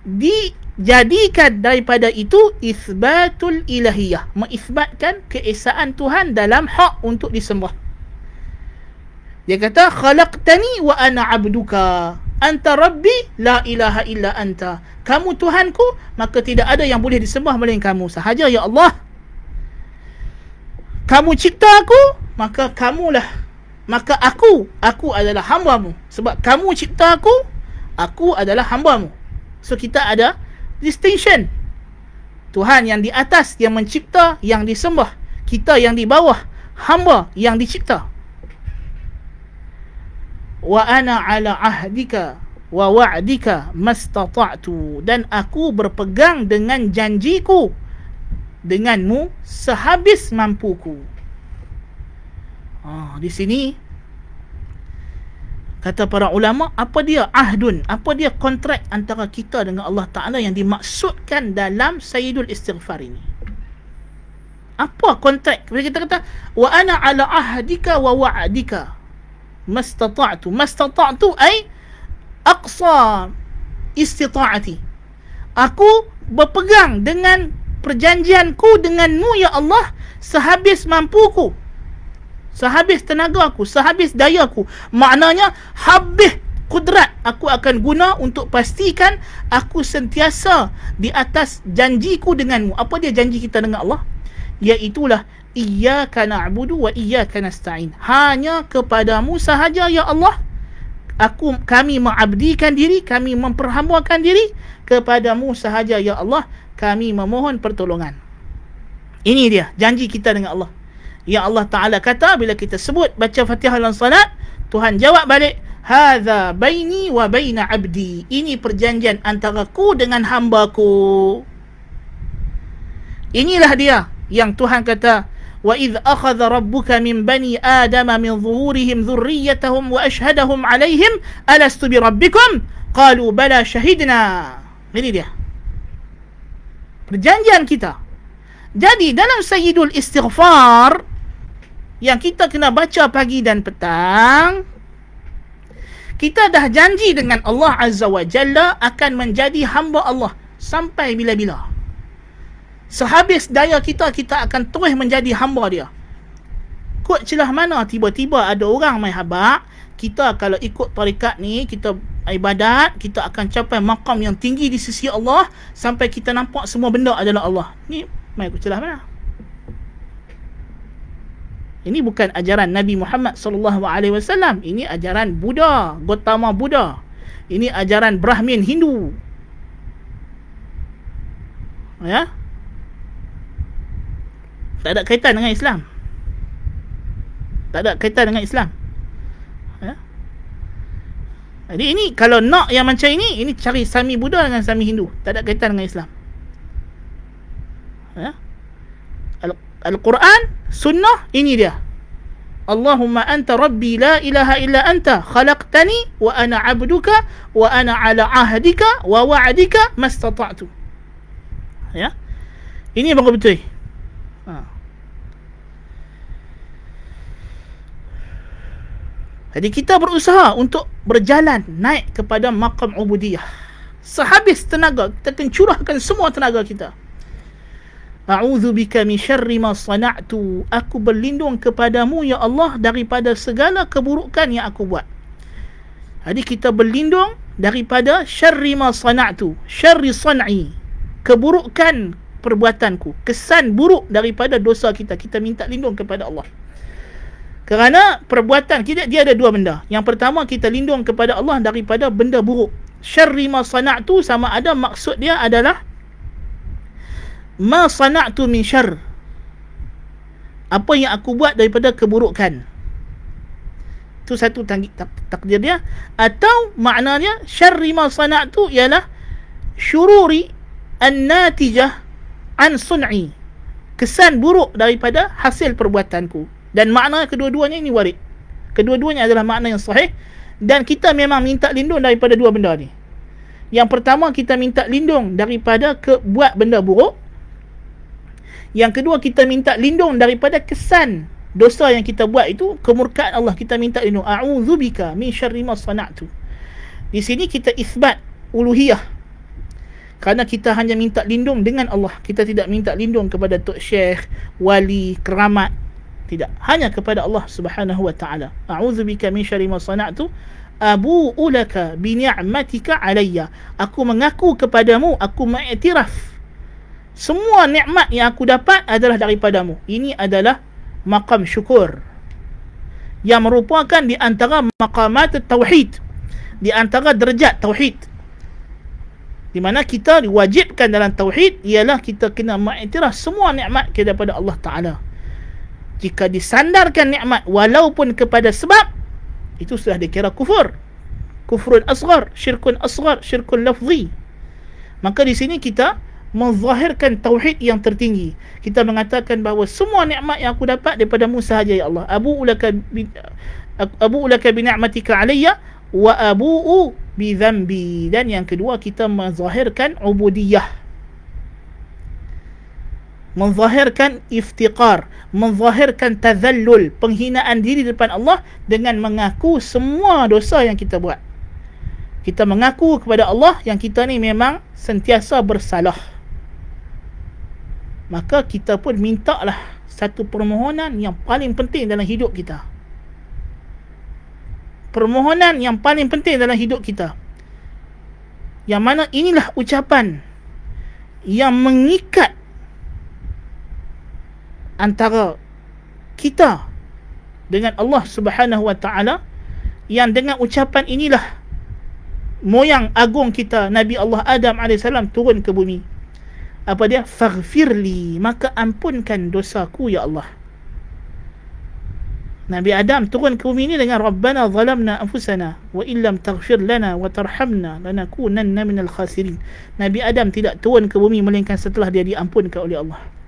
dijadikan daripada itu isbatul ilahiyah, mengisbatkan keesaan Tuhan dalam hak untuk disembah. Dia kata khalaqtani wa ana 'abduka. Anta rabbi la ilaha illa anta. Kamu Tuhanku, maka tidak ada yang boleh disembah melainkan kamu sahaja ya Allah kamu cipta aku maka kamulah. Maka aku aku adalah hambamu. Sebab kamu cipta aku aku adalah hambamu. So kita ada distinction. Tuhan yang di atas yang mencipta yang disembah. Kita yang di bawah hamba yang dicipta. Wa ana ala ahdika wa wa'dika mastata'tu. Dan aku berpegang dengan janjiku denganmu sehabis mampuku. Ha, di sini kata para ulama apa dia ahdun? Apa dia kontrak antara kita dengan Allah Taala yang dimaksudkan dalam Sayyidul Istighfar ini? Apa kontrak? Bila kita kata wa ana ala ahdika wa wa'dika mastata'tu. Mastata'tu ay aqsa istita'ati. Aku berpegang dengan perjanjianku denganmu ya Allah. Sehabis mampuku sehabis tenagaku sehabis dayaku maknanya habis kudrat aku akan guna untuk pastikan aku sentiasa di atas janjiku denganmu. Apa dia janji kita dengan Allah? Iaitulah iyyaka na'budu wa iyyaka nasta'in. Hanya kepadamu sahaja ya Allah. Aku kami mengabdikan diri kami memperhambakan diri kepadamu sahaja ya Allah kami memohon pertolongan. Ini dia janji kita dengan Allah. Yang Allah Taala kata bila kita sebut baca Fatihah dalam salat, Tuhan jawab balik, "Hadza baini wa baina 'abdi." Ini perjanjian antara ku dengan hamba-Ku. Inilah dia yang Tuhan kata, "Wa idh akhadha rabbuka min bani adama min zuhurihim dhurriyyatahum wa ashhadahum 'alayhim alastu bi rabbikum?" Qalu bala shahidna. Ini dia perjanjian kita jadi dalam sayyidul istighfar yang kita kena baca pagi dan petang kita dah janji dengan Allah Azza wa Jalla akan menjadi hamba Allah sampai bila-bila. Sehabis daya kita, kita akan terus menjadi hamba dia. Kut celah mana tiba-tiba ada orang main habak, kita kalau ikut tarikat ni, kita ibadat, kita akan capai makam yang tinggi di sisi Allah sampai kita nampak semua benda adalah Allah. Ni kut celah mana? Ini bukan ajaran Nabi Muhammad sallallahu alaihi wasallam. Ini ajaran Buddha, Gautama Buddha. Ini ajaran Brahmin Hindu. Ya? Tak ada kaitan dengan Islam. Tak ada kaitan dengan Islam. Jadi ini kalau nak yang macam ini, ini cari Sami Buddha dengan Sami Hindu. Tak ada kaitan dengan Islam. Ya? Al-Quran, sunnah, ini dia. Allahumma anta rabbi la ilaha illa anta khalaqtani wa ana abduka wa ana ala ahdika wa wa'dika mastata'tu. Ya. Ini baru betul. Ha. Jadi kita berusaha untuk berjalan naik kepada maqam ubudiyah. Sehabis tenaga, kita akan curahkan semua tenaga kita. A'udzu bika min syarri ma sana'tu. Aku berlindung kepadamu ya Allah daripada segala keburukan yang aku buat. Jadi kita berlindung daripada syarri ma sana'tu. Syarri san'i. Keburukan perbuatanku. Kesan buruk daripada dosa kita. Kita minta lindung kepada Allah. Kerana perbuatan kita dia ada dua benda. Yang pertama kita lindung kepada Allah daripada benda buruk. Syarri ma sana'tu sama ada maksud dia adalah ma sana'tu min syarr. Apa yang aku buat daripada keburukan. Itu satu takdir dia. Atau maknanya syarri ma sana'tu ialah syururi an-natijah an sun'i. Kesan buruk daripada hasil perbuatanku dan makna kedua-duanya ini warid kedua-duanya adalah makna yang sahih dan kita memang minta lindung daripada dua benda ni yang pertama kita minta lindung daripada ke buat benda buruk yang kedua kita minta lindung daripada kesan dosa yang kita buat itu kemurkaan Allah kita minta lindung a'udzubika min syarri ma sana'tu. Di sini kita isbat uluhiyah. Kerana kita hanya minta lindung dengan Allah. Kita tidak minta lindung kepada tok syekh, wali, keramat. Tidak, hanya kepada Allah Subhanahu wa taala. A'udzubika min syarri ma sana'tu. Abu ulaka bi ni'matika alayya. Aku mengaku kepadamu, aku mengiktiraf semua nikmat yang aku dapat adalah daripadamu. Ini adalah maqam syukur. Yang merupakan di antara maqamat tauhid. Di antara derajat tauhid. Di mana kita diwajibkan dalam tauhid ialah kita kena mengiktiraf semua nikmat daripada Allah Taala. Jika disandarkan nikmat walaupun kepada sebab itu sudah dikira kufur. Kufrun asghar, syirkun asghar, syirkun lafzi. Maka di sini kita menzahirkan tauhid yang tertinggi. Kita mengatakan bahawa semua nikmat yang aku dapat daripada mu sahaja ya Allah. Abu ulaka bi Abu ulaka bi ni'matika alayya wa abu'u bi dhanbi. Dan yang kedua kita menzahirkan ubudiyah. Menzahirkan iftiqar, menzahirkan tazallul, penghinaan diri di depan Allah dengan mengaku semua dosa yang kita buat. Kita mengaku kepada Allah yang kita ni memang sentiasa bersalah maka kita pun minta lah satu permohonan yang paling penting dalam hidup kita. Permohonan yang paling penting dalam hidup kita. Yang mana inilah ucapan yang mengikat antara kita dengan Allah Subhanahu Wa Taala yang dengan ucapan inilah moyang agung kita Nabi Allah Adam AS turun ke bumi. Apa dia? Faghfirli maka ampunkan dosaku ya Allah. Nabi Adam turun ke bumi ini dengan Rabbana zalamna anfusana wa illam taghfir lana wa tarhamna lanakunanna minal khasirin. Nabi Adam tidak turun ke bumi melainkan setelah dia diampunkan oleh Allah